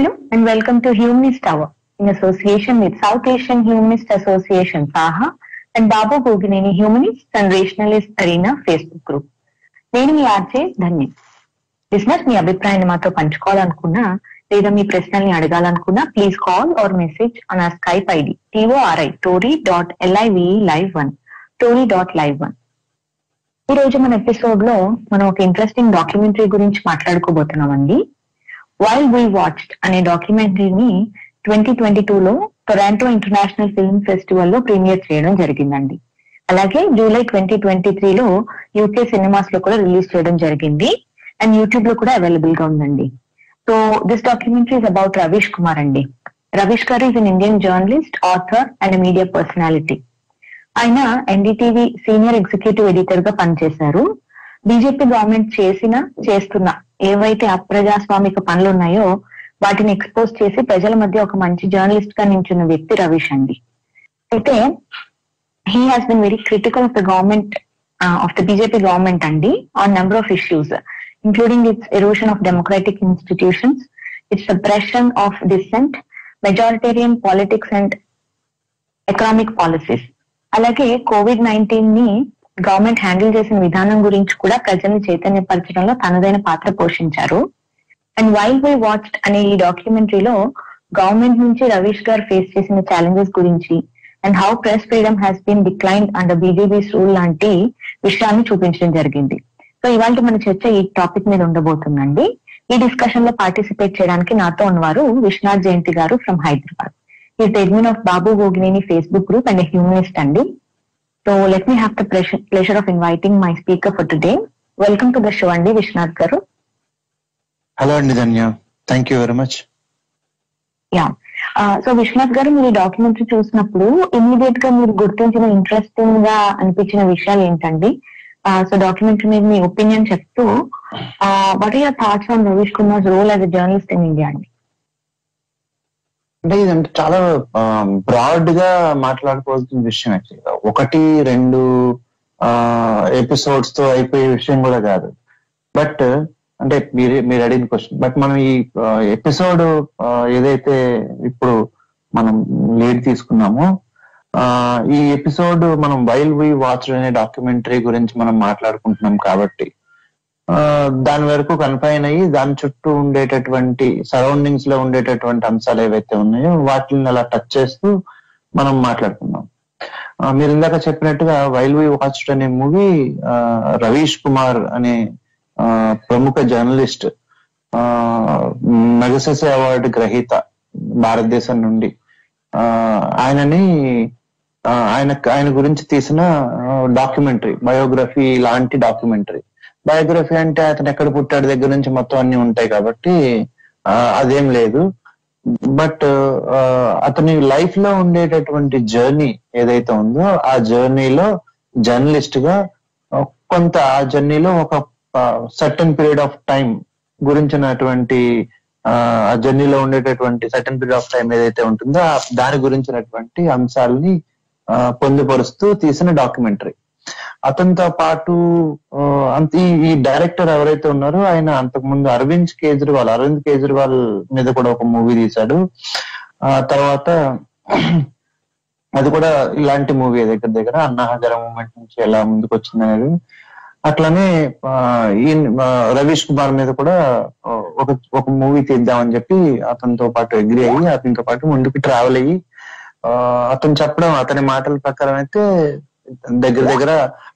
Hello and welcome to Humanist Hour in association with South Asian Humanist Association SAHA and Babu Gogineni Humanist and Rationalist Arena Facebook group. నేను మీ RJ ధన్య business మీ అభిప్రాయాన్ని మాతో పంచుకోవాలనుకున్నా లేదా మీ ప్రశ్నల్ని అడగాలనుకున్నా please call or message on ఆ Skype ID T O R I Tori dot L I V E live one Tori dot live one ఈ రోజు మన ఎపిసోడ్లో మనం ఒక ఇంట్రెస్టింగ్ డాక్యుమెంటరీ గురించి మాట్లాడుకోబోతున్నామండి అండి వైల్ వీ వాచ్డ్ అనే డాక్యుమెంటరీని ట్వంటీ ట్వంటీ లో టొరాంటో ఇంటర్నేషనల్ ఫిల్మ్ ఫెస్టివల్లో ప్రీమియర్ చేయడం జరిగిందండి. అలాగే జూలై ట్వంటీ ట్వంటీ త్రీలో యూకే సినిమాస్లో కూడా రిలీజ్ చేయడం జరిగింది. అండ్ యూట్యూబ్లో కూడా అవైలబుల్గా ఉందండి. So this documentary is about Ravish Kumar అండి. రవీష్ గారు is an Indian journalist author and media personality ఆయన ఎన్డీటీవీ సీనియర్ ఎగ్జిక్యూటివ్ ఎడిటర్గా పనిచేశారు. బీజేపీ గవర్నమెంట్ చేసిన చేస్తున్నా ఏవైతే అప్రజాస్వామిక పనులు ఉన్నాయో వాటిని ఎక్స్పోజ్ చేసి ప్రజల మధ్య ఒక మంచి జర్నలిస్ట్గా నించున్న వ్యక్తి రవీష్ అండి. అయితే he has been very critical of the government of the BJP government అండి on number of issues including its erosion of democratic institutions its suppression of dissent majoritarian politics and economic policies అలాగే COVID నైన్టీన్ని government handle చేసిన విధానం గురించి కూడా ప్రజల్ని చైతన్యపరచడంలో తనదైన పాత్ర పోషించారు. అండ్ వైల్ వై వాచ్డ్ అనే ఈ డాక్యుమెంటరీలో గవర్నమెంట్ నుంచి రవీష్ గారు ఫేస్ చేసిన ఛాలెంజెస్ గురించి and how press freedom has been decline under BJP rule లాంటి విషయాన్ని చూపించడం జరిగింది. సో ఇవాళ మన చర్చ ఈ టాపిక్ మీద ఉండబోతుందండి. ఈ డిస్కషన్లో పార్టిసిపేట్ చేయడానికి నాతో ఉన్నవారు విశ్వనాథ్ జయంతి గారు from Hyderabad is the admin of Babu Gogineni Facebook group and humanist అండి. So let me have the pleasure of inviting my speaker for today welcome to the show అండి విశ్వనాథ్ గారు హలో అండి Dhanya thank you very much yeah so Vishwanath గారు మీరు documentary చూసినప్పుడు ఇమీడియట్గా మీరు గుర్తించిన ఇంట్రెస్టింగ్గా అనిపించిన విషయాలు ఏంటండి? సో డాక్యుమెంటరీ మీద మీ ఒపీనియన్ చెప్తూ what are thoughts on Ravish Kumar role as a journalist in India అండి అంటే ఇదంటే చాలా బ్రాడ్గా మాట్లాడుకోవాల్సిన విషయం యాక్చువల్గా ఒకటి రెండు ఎపిసోడ్స్తో అయిపోయే విషయం కూడా కాదు. బట్ అంటే మీరు మీరు అడిగిన క్వశ్చన్ బట్ మనం ఈ ఎపిసోడ్ ఏదైతే ఇప్పుడు మనం లీడ్ తీసుకున్నామో ఆ, ఈ ఎపిసోడ్ మనం వైల్ వి వాచ్ అనే డాక్యుమెంటరీ గురించి మనం మాట్లాడుకుంటున్నాం కాబట్టి దాని వరకు కన్ఫైన్ అయ్యి దాని చుట్టూ ఉండేటటువంటి సరౌండింగ్స్లో ఉండేటటువంటి అంశాలు ఏవైతే ఉన్నాయో వాటిని అలా టచ్ చేస్తూ మనం మాట్లాడుకున్నాం మీరు ఇందాక చెప్పినట్టుగా వైల్ వి వాచ్ అనే మూవీ రవీష్ కుమార్ అనే ఆ, ప్రముఖ జర్నలిస్ట్ మెగసెస్ అవార్డు గ్రహీత భారతదేశం నుండి ఆయనని ఆయన ఆయన గురించి తీసిన డాక్యుమెంటరీ బయోగ్రఫీ లాంటి డాక్యుమెంటరీ బయోగ్రఫీ అంటే అతను ఎక్కడ పుట్టాడు దగ్గర నుంచి మొత్తం అన్ని ఉంటాయి కాబట్టి అదేం లేదు. బట్ అతని లైఫ్లో ఉండేటటువంటి జర్నీ ఏదైతే ఉందో ఆ జర్నీలో జర్నలిస్ట్గా కొంత ఆ జర్నీలో ఒక సర్టన్ పీరియడ్ ఆఫ్ టైం గురించినటువంటి ఆ జర్నీలో ఉండేటటువంటి సర్టన్ పీరియడ్ ఆఫ్ టైం ఏదైతే ఉంటుందో దాని గురించినటువంటి అంశాలని పొందుపరుస్తూ తీసిన డాక్యుమెంటరీ. అతనితో పాటు అంత ఈ- డైరెక్టర్ ఎవరైతే ఉన్నారో ఆయన అంతకుముందు అరవింద్ కేజ్రీవాల్ అరవింద్ కేజ్రీవాల్ మీద కూడా ఒక మూవీ తీశాడు. ఆ తర్వాత అది కూడా ఇలాంటి మూవీ దగ్గర దగ్గర అన్నా హజారా మూమెంట్ నుంచి ఎలా ముందుకు వచ్చింది అనేది. అట్లనే ఈ రవీష్ కుమార్ మీద కూడా ఒక ఒక మూవీ తీద్దామని చెప్పి అతనితో పాటు అగ్రి అయ్యి అతనితో పాటు ముందుకు ట్రావెల్ అయ్యి ఆ, అతను చెప్పడం అతని మాటల ప్రకారం అయితే దగ్గర దగ్గర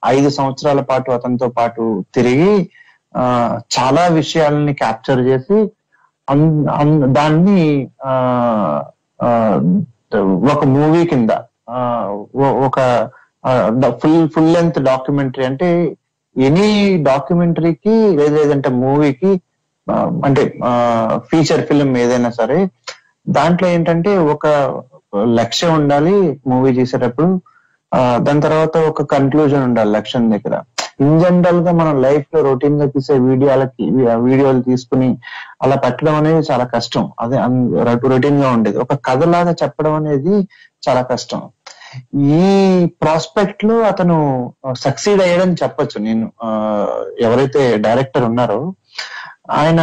ఐదు సంవత్సరాల పాటు అతనితో పాటు తిరిగి ఆ చాలా విషయాలని క్యాప్చర్ చేసి అన్- అన్- దాన్ని ఆ ఒక మూవీ కింద ఆ, ఒక ఫుల్ ఫుల్ లెంత్ డాక్యుమెంటరీ అంటే ఎనీ డాక్యుమెంటరీకి లేదంటే మూవీకి అంటే ఫీచర్ ఫిల్మ్ ఏదైనా సరే దాంట్లో ఏంటంటే ఒక లక్ష్యం ఉండాలి మూవీ చేసేటప్పుడు దాని తర్వాత ఒక కన్క్లూజన్ ఉండాలి లక్ష్యం దగ్గర. ఇన్ జనరల్గా మనం లైఫ్లో రొటీన్గా తీసే వీడియోలకి వీడియోలు తీసుకుని అలా పెట్టడం అనేది చాలా కష్టం. అదే రొటీన్గా ఉండేది. ఒక కథలాగా చెప్పడం అనేది చాలా కష్టం. ఈ ప్రాస్పెక్ట్లో అతను సక్సీడ్ అయ్యాడని చెప్పొచ్చు నేను. ఆ, ఎవరైతే డైరెక్టర్ ఉన్నారో ఆయన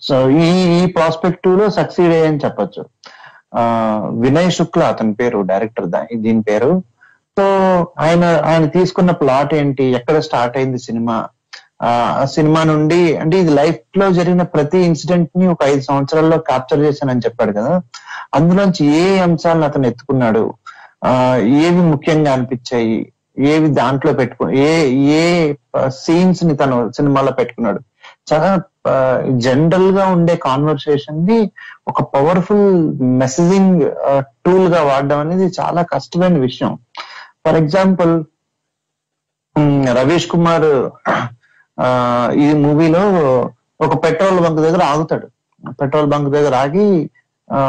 సో ఈ ఈ ప్రాస్పెక్టివ్లో సక్సీడ్ అయ్యాయని చెప్పొచ్చు. వినయ్ శుక్ల అతని పేరు డైరెక్టర్ దీని పేరు. సో ఆయన ఆయన తీసుకున్న ప్లాట్ ఏంటి? ఎక్కడ స్టార్ట్ అయింది సినిమా? ఆ సినిమా నుండి అంటే ఇది లైఫ్లో జరిగిన ప్రతి ఇన్సిడెంట్ని ఒక ఐదు సంవత్సరాల్లో క్యాప్చర్ చేశానని చెప్పాడు కదా. అందులోంచి ఏ అంశాలను అతను ఎత్తుకున్నాడు? ఆ ఏవి ముఖ్యంగా అనిపించాయి? ఏవి దాంట్లో పెట్టుకు ఏ ఏ సీన్స్ని తను సినిమాలో పెట్టుకున్నాడు? చాలా జనరల్గా ఉండే కాన్వర్సేషన్ని ఒక పవర్ఫుల్ మెసేజింగ్ టూల్గా వాడడం అనేది చాలా కష్టమైన విషయం. ఫర్ ఎగ్జాంపుల్ రవీష్ కుమార్ ఈ మూవీలో ఒక పెట్రోల్ బంక్ దగ్గర ఆగుతాడు. పెట్రోల్ బంక్ దగ్గర ఆగి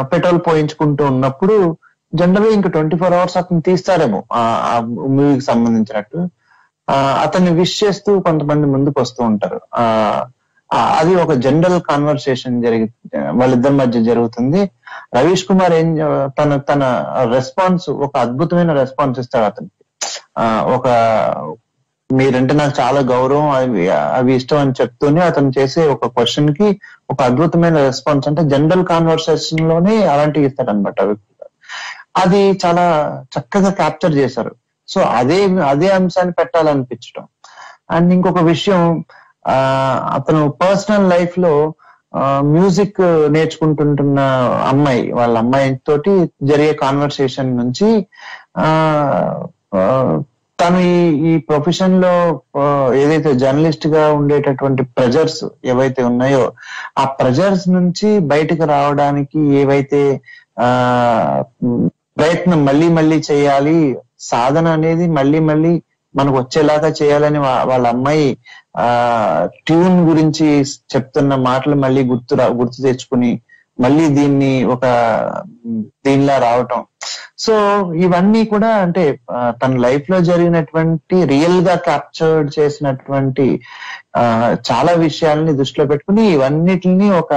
పెట్రోల్ పోయించుకుంటూ ఉన్నప్పుడు జనరల్ ఇంకా ట్వంటీ ఫోర్ అవర్స్ అతను తీస్తారేమో ఆ మూవీకి సంబంధించినట్టు. అతన్ని విష్ చేస్తూ కొంతమంది ముందుకు వస్తూ ఉంటారు. ఆ, అది ఒక జనరల్ కాన్వర్సేషన్ జరిగి వాళ్ళిద్దరి మధ్య జరుగుతుంది. రవీష్ కుమార్ ఏం తన తన రెస్పాన్స్ ఒక అద్భుతమైన రెస్పాన్స్ ఇస్తాడు అతనికి. ఆ, ఒక మీరంటే నాకు చాలా గౌరవం అవి అవి ఇష్టం అని చెప్తూనే అతను చేసే ఒక క్వశ్చన్కి ఒక అద్భుతమైన రెస్పాన్స్ అంటే జనరల్ కాన్వర్సేషన్లోనే అలాంటివి ఇస్తాడనమాట అది చాలా చక్కగా క్యాప్చర్ చేశారు. సో అదే అదే అంశాన్ని పెట్టాలనిపించడం. అండ్ ఇంకొక విషయం అతను పర్సనల్ లైఫ్లో మ్యూజిక్ నేర్చుకుంటుంటున్న అమ్మాయి వాళ్ళ అమ్మాయి తోటి జరిగే కాన్వర్సేషన్ నుంచి ఆ తను ఈ ఈ ప్రొఫెషన్లో ఏదైతే జర్నలిస్ట్గా ఉండేటటువంటి ప్రెజర్స్ ఏవైతే ఉన్నాయో ఆ ప్రెజర్స్ నుంచి బయటకు రావడానికి ఏవైతే ఆ ప్రయత్నం మళ్ళీ మళ్ళీ చేయాలి సాధన అనేది మళ్ళీ మళ్ళీ మనకు వచ్చేలాగా చేయాలని వాళ్ళ అమ్మాయి ఆ ట్యూన్ గురించి చెప్తున్న మాటలు మళ్ళీ గుర్తు గుర్తు తెచ్చుకుని మళ్ళీ దీన్ని ఒక దీనిలా రావటం. సో ఇవన్నీ కూడా అంటే తన లైఫ్లో జరిగినటువంటి రియల్గా క్యాప్చర్డ్ చేసినటువంటి ఆ, చాలా విషయాల్ని దృష్టిలో పెట్టుకుని ఇవన్నిటిని ఒక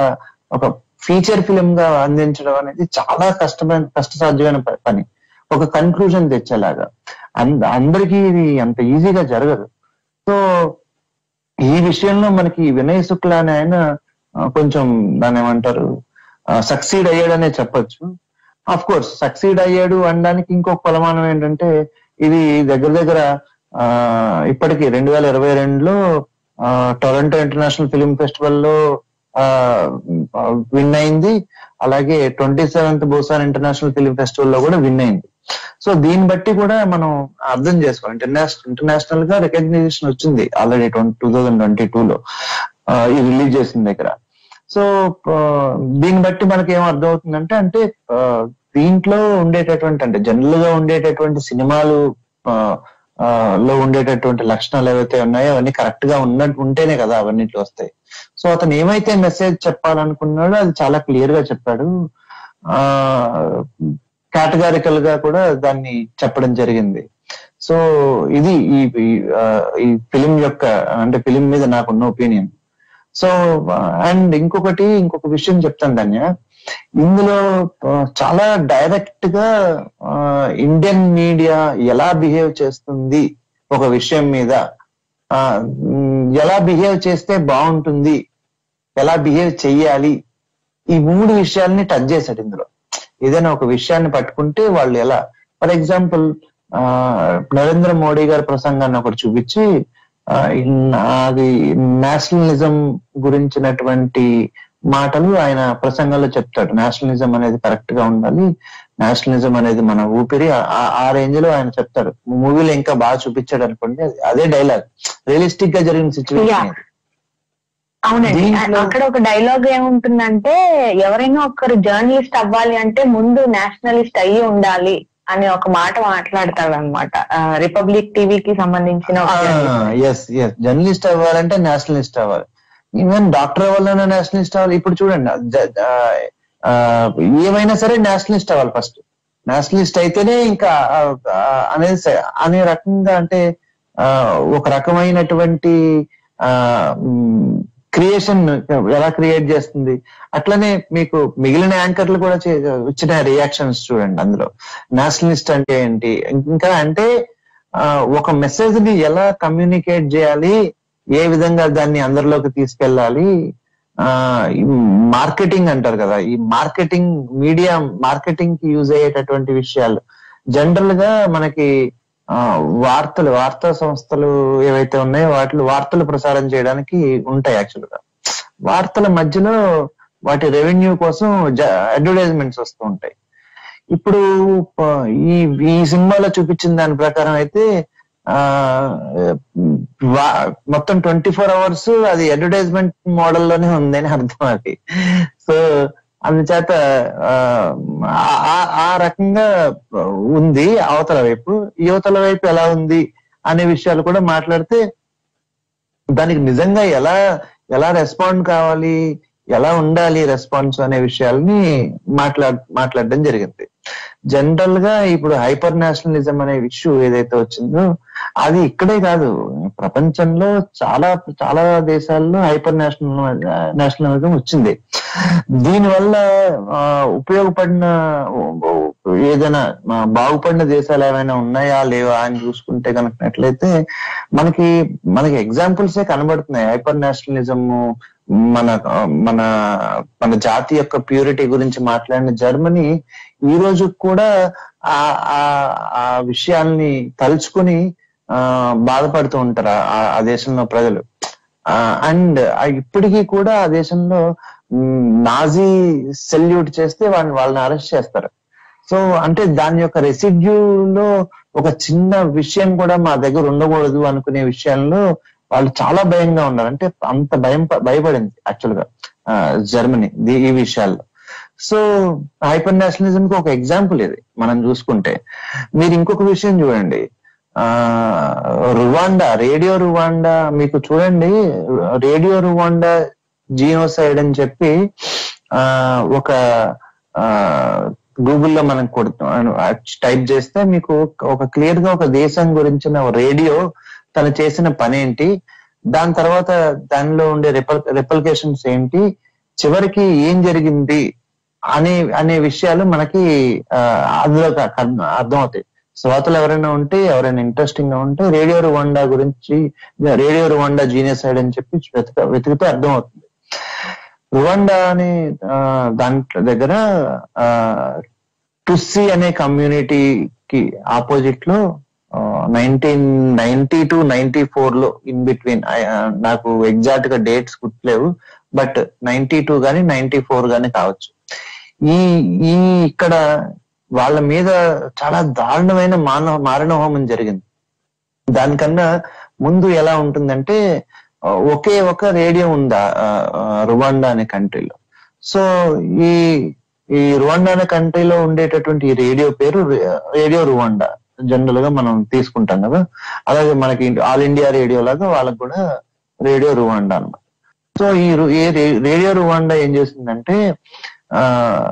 ఒక ఫీచర్ ఫిలిం గా అందించడం అనేది చాలా కష్టమైన కష్టసాధ్యమైన పని. ఒక కన్క్లూజన్ తెచ్చేలాగా. అంద అందరికీ ఇది అంత ఈజీగా జరగదు. సో ఈ విషయంలో మనకి వినయ్ శుక్లా అనే ఆయన కొంచెం దాని ఏమంటారు సక్సీడ్ అయ్యాడనే చెప్పొచ్చు. ఆఫ్ కోర్స్ సక్సీడ్ అయ్యాడు అనడానికి ఇంకొక కొలమానం ఏంటంటే ఇది దగ్గర దగ్గర ఆ ఇప్పటికి రెండు వేల ఇరవై రెండులో టొరంటో ఇంటర్నేషనల్ ఫిలిం ఫెస్టివల్లో విన్ అయింది. అలాగే twenty seventh Busan international film ఫెస్టివల్లో కూడా విన్ అయింది. సో దీన్ని బట్టి కూడా మనం అర్థం చేసుకోవాలి. ఇంటర్నేషనల్ ఇంటర్నేషనల్గా రికగ్నైజేషన్ వచ్చింది already two thousand twenty two లో ఈ రిలీజ్ చేసిన దగ్గర. సో దీన్ని బట్టి మనకి ఏం అర్థమవుతుందంటే అంటే ఆ, దీంట్లో ఉండేటటువంటి అంటే జనరల్గా ఉండేటటువంటి సినిమాలు ఆ, లో ఉండేటటువంటి లక్షణాలు ఏవైతే ఉన్నాయో అవన్నీ కరెక్ట్గా ఉన్న ఉంటేనే కదా అవన్నిట్లో వస్తాయి. సో అతను ఏమైతే మెసేజ్ చెప్పాలనుకున్నాడో అది చాలా క్లియర్గా చెప్పాడు. ఆ కేటగారికల్గా కూడా దాన్ని చెప్పడం జరిగింది. సో ఇది ఈ ఈ- ఈ ఫిలిం యొక్క అంటే ఫిలిం మీద నాకున్న ఒపీనియన్ సో అండ్ ఇంకొకటి ఇంకొక విషయం చెప్తాను ధన్య. ఇందులో చాలా డైరెక్ట్గా ఇండియన్ మీడియా ఎలా బిహేవ్ చేస్తుంది ఒక విషయం మీద ఆ, ఎలా బిహేవ్ చేస్తే బాగుంటుంది ఎలా బిహేవ్ చెయ్యాలి ఈ మూడు విషయాల్ని టచ్ చేశాడు ఇందులో. ఏదైనా ఒక విషయాన్ని పట్టుకుంటే వాళ్ళు ఎలా? ఫర్ ఎగ్జాంపుల్ నరేంద్ర మోడీ గారి ప్రసంగాన్ని ఒకటి చూపించి అది నేషనలిజం గురించినటువంటి మాటలు ఆయన ప్రసంగంలో చెప్తాడు. నేషనలిజం అనేది కరెక్ట్గా ఉండాలి. నేషనలిజం అనేది మన ఊపిరి. ఆ- రేంజ్లో ఆయన చెప్తాడు. మూవీలో ఇంకా బాగా చూపించాడు అనుకోండి అది- డైలాగ్ రియలిస్టిక్గా జరిగిన. సిచ్యువేషన్ అవునండి. అక్కడ ఒక డైలాగ్ ఏముంటుందంటే ఎవరైనా ఒకరు జర్నలిస్ట్ అవ్వాలి అంటే ముందు నేషనలిస్ట్ అయ్యి ఉండాలి అనే ఒక మాట మాట్లాడతాడు అనమాట రిపబ్లిక్ టీవీకి సంబంధించిన జర్నలిస్ట్ అవ్వాలంటే నేషనలిస్ట్ అవ్వాలి. ఈవెన్ డాక్టర్ అవ్వాలన్నా నేషనలిస్ట్ అవ్వాలి ఇప్పుడు చూడండి ఏమైనా సరే నేషనలిస్ట్ అవ్వాలి ఫస్ట్ నేషనలిస్ట్ అయితేనే ఇంకా అనేది అనే రకంగా అంటే ఆ, ఒక రకమైనటువంటి క్రియేషన్ ఎలా క్రియేట్ చేస్తుంది. అట్లనే మీకు మిగిలిన యాంకర్లు కూడా చే- ఇచ్చిన రియాక్షన్స్ చూడండి అందులో. నేషనలిస్ట్ అంటే ఏంటి? ఇంకా అంటే ఒక మెసేజ్ని ఎలా కమ్యూనికేట్ చేయాలి? ఏ విధంగా దాన్ని అందరిలోకి తీసుకెళ్ళాలి? ఆ మార్కెటింగ్ అంటారు కదా ఈ మార్కెటింగ్ మీడియా మార్కెటింగ్కి యూజ్ అయ్యేటటువంటి విషయాలు. జనరల్గా మనకి వార్తలు వార్తా సంస్థలు ఏవైతే ఉన్నాయో వాటిలో వార్తలు ప్రసారం చేయడానికి ఉంటాయి యాక్చువల్గా వార్తల మధ్యలో వాటి రెవెన్యూ కోసం అడ్వర్టైజ్మెంట్స్ వస్తూ ఉంటాయి. ఇప్పుడు ఈ ఈ సినిమాలో చూపించిన దాని ప్రకారం అయితే మొత్తం ట్వంటీ ఫోర్ అవర్స్ అది అడ్వర్టైజ్మెంట్ మోడల్లోనే ఉందని అర్థం అది. సో అందుచేత ఆ, ఆ- రకంగా ఉంది అవతల వైపు. యువతల వైపు ఎలా ఉంది అనే విషయాలు కూడా మాట్లాడితే దానికి నిజంగా ఎలా ఎలా రెస్పాండ్ కావాలి ఎలా ఉండాలి రెస్పాన్స్ అనే విషయాల్ని మాట్లాడ మాట్లాడడం జరిగింది. జనరల్గా ఇప్పుడు హైపర్ నేషనలిజం అనే ఇష్యూ ఏదైతే వచ్చిందో అది ఇక్కడే కాదు. ప్రపంచంలో చాలా చాలా దేశాల్లో హైపర్ నేషనల్ నేషనలిజం వచ్చింది. దీనివల్ల ఆ, ఉపయోగపడిన ఏదైనా బాగుపడిన దేశాలు ఏమైనా ఉన్నాయా లేవా అని చూసుకుంటే కనుకున్నట్లయితే మనకి మనకి ఎగ్జాంపుల్సే కనబడుతున్నాయి. హైపర్ నేషనలిజం మన మన మన జాతి యొక్క ప్యూరిటీ గురించి మాట్లాడిన జర్మనీ ఈ రోజు కూడా ఆ ఆ- ఆ విషయాల్ని తలుచుకుని ఆ బాధపడుతూ ఉంటారు ఆ- ఆ దేశంలో ప్రజలు. అండ్ ఇప్పటికీ కూడా ఆ దేశంలో నాజీ సెల్యూట్ చేస్తే వాళ్ళని వాళ్ళని అరెస్ట్ చేస్తారు. సో అంటే దాని యొక్క రెసిడ్యూలో ఒక చిన్న విషయం కూడా మా దగ్గర ఉండకూడదు అనుకునే విషయంలో వాళ్ళు చాలా భయంగా ఉన్నారు. అంటే అంత భయం భయపడింది యాక్చువల్గా ఆ, జర్మనీ ఈ విషయాల్లో. సో హైపర్ నేషనలిజం కి ఒక ఎగ్జాంపుల్ ఇది మనం చూసుకుంటే. మీరు ఇంకొక విషయం చూడండి. ఆ రువాండా రేడియో రువాండా మీకు చూడండి. రేడియో రువాండా జీనోసైడ్ అని చెప్పి ఆ ఒక గూగుల్లో మనం కొడుతాం టైప్ చేస్తే మీకు ఒక క్లియర్గా ఒక దేశం గురించిన రేడియో తను చేసిన పని ఏంటి దాని తర్వాత దానిలో ఉండే రిపల్ రిపల్కేషన్స్ ఏంటి చివరికి ఏం జరిగింది అనే అనే విషయాలు మనకి ఆ, అందులో అర్థమవుతాయి. శ్రోతలు ఎవరైనా ఉంటే ఎవరైనా ఇంట్రెస్టింగ్గా ఉంటే రేడియో రువాండా గురించి రేడియో రువాండా సైడ్ అని చెప్పి వెతికితే అర్థమవుతుంది. రువాండా అనే దాంట్లో దగ్గర ఆ, టుస్సీ అనే కమ్యూనిటీకి ఆపోజిట్లో నైన్టీన్ నైన్టీ టు నైన్టీ ఫోర్లో ఇన్ బిట్వీన్ నాకు ఎగ్జాక్ట్గా డేట్స్ గుర్తులేవు. బట్ నైన్టీ టూ గానీ నైన్టీ ఫోర్ గానీ కావచ్చు. ఈ ఈ ఇక్కడ వాళ్ళ మీద చాలా దారుణమైన మానవ మారణ హోమం జరిగింది. దానికన్నా ముందు ఎలా ఉంటుందంటే ఒకే ఒక రేడియో ఉందా రువాండా అనే కంట్రీలో. సో ఈ ఈ రువాండా అనే కంట్రీలో ఉండేటటువంటి ఈ రేడియో పేరు రేడియో రువాండా. జనరల్గా మనం తీసుకుంటాం కదా. అలాగే మనకి ఆల్ ఇండియా రేడియో లాగా వాళ్ళకి కూడా రేడియో రువాండా అన్నమాట. సో ఈ రేడియో రువాండా ఏం చేసిందంటే ఆ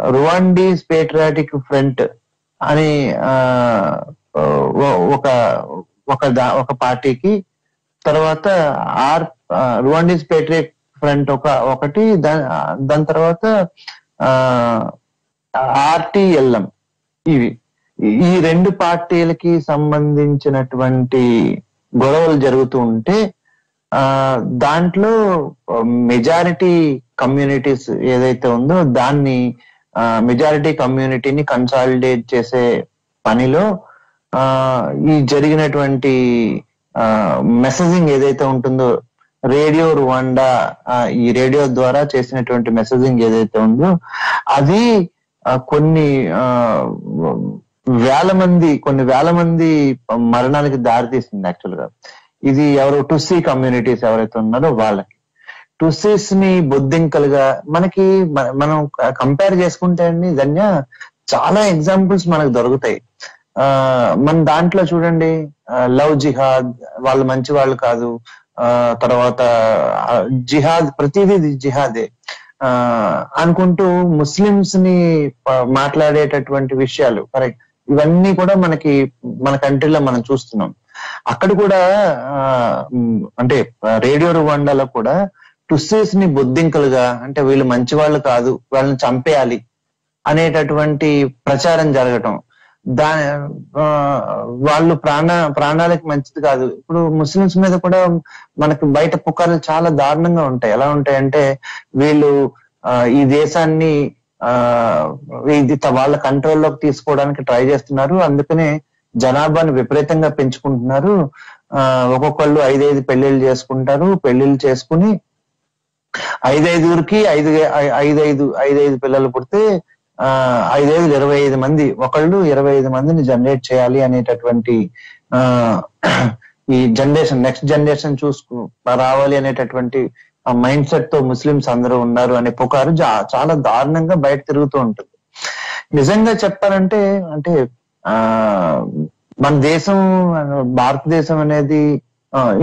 రువాండీస్ పేట్రియాటిక్ ఫ్రంట్ అని ఒక ఒక ఒక పార్టీకి తర్వాత ఆర్ రువాండీస్ పేట్రియాటిక్ ఫ్రంట్ ఒక ఒకటి దాని తర్వాత ఆర్టిఎల్ఎం ఇవి. ఈ రెండు పార్టీలకి సంబంధించినటువంటి గొడవలు జరుగుతూ ఉంటే దాంట్లో మెజారిటీ కమ్యూనిటీస్ ఏదైతే ఉందో దాన్ని మెజారిటీ కమ్యూనిటీని కన్సాలిడేట్ చేసే పనిలో ఆ ఈ జరిగినటువంటి మెసేజింగ్ ఏదైతే ఉంటుందో రేడియో రువాండా ఈ రేడియో ద్వారా చేసినటువంటి మెసేజింగ్ ఏదైతే ఉందో అది కొన్ని ఆ, వేల మంది కొన్ని వేల మంది మరణానికి దారితీసింది యాక్చువల్గా. ఇది ఎవరు టుస్సీ కమ్యూనిటీస్ ఎవరైతే ఉన్నారో వాళ్ళకి. టుస్సీస్ని బొద్దింకలుగా మనకి మనం కంపేర్ చేసుకుంటే అండి ధన్య చాలా ఎగ్జాంపుల్స్ మనకు దొరుకుతాయి. ఆ మన దాంట్లో చూడండి లవ్ జిహాద్ వాళ్ళు మంచి వాళ్ళు కాదు. ఆ తర్వాత జిహాద్ ప్రతిదీ జిహాదే. ఆ అనుకుంటూ ముస్లిమ్స్ని మాట్లాడేటటువంటి విషయాలు ఇవన్నీ కూడా మనకి మన కంట్రీలో మనం చూస్తున్నాం. అక్కడ కూడా అంటే రేడియో రువాండాలో కూడా టుస్సీస్ని బొద్దింకలుగా అంటే వీళ్ళు మంచి వాళ్ళు కాదు వాళ్ళని చంపేయాలి అనేటటువంటి ప్రచారం జరగటం. దా ఆ, వాళ్ళు ప్రాణ ప్రాణాలకి మంచిది కాదు. ఇప్పుడు ముస్లిమ్స్ మీద కూడా మనకి బయట పుకార్లు చాలా దారుణంగా ఉంటాయి. ఎలా ఉంటాయంటే వీళ్ళు ఈ దేశాన్ని ఆ ఇది వాళ్ళ కంట్రోల్లోకి తీసుకోవడానికి ట్రై చేస్తున్నారు. అందుకనే జనాభాని విపరీతంగా పెంచుకుంటున్నారు. ఆ ఒక్కొక్కళ్ళు ఐదైదు పెళ్ళిళ్ళు చేసుకుంటారు. పెళ్ళిళ్ళు చేసుకుని ఐదైదుగురికి ఐదు ఐదైదు ఐదైదు పిల్లలు పుడితే ఆ ఐదైదు ఇరవై ఐదు మంది. ఒకళ్ళు ఇరవై ఐదు మందిని జనరేట్ చేయాలి అనేటటువంటి ఆ ఈ జనరేషన్ నెక్స్ట్ జనరేషన్ చూసుకు రావాలి అనేటటువంటి మైండ్ సెట్తో ముస్లిమ్స్ అందరూ ఉన్నారు అనే పుకారు చాలా దారుణంగా బయట తిరుగుతూ ఉంటుంది. నిజంగా చెప్పాలంటే అంటే ఆ మన దేశం భారతదేశం అనేది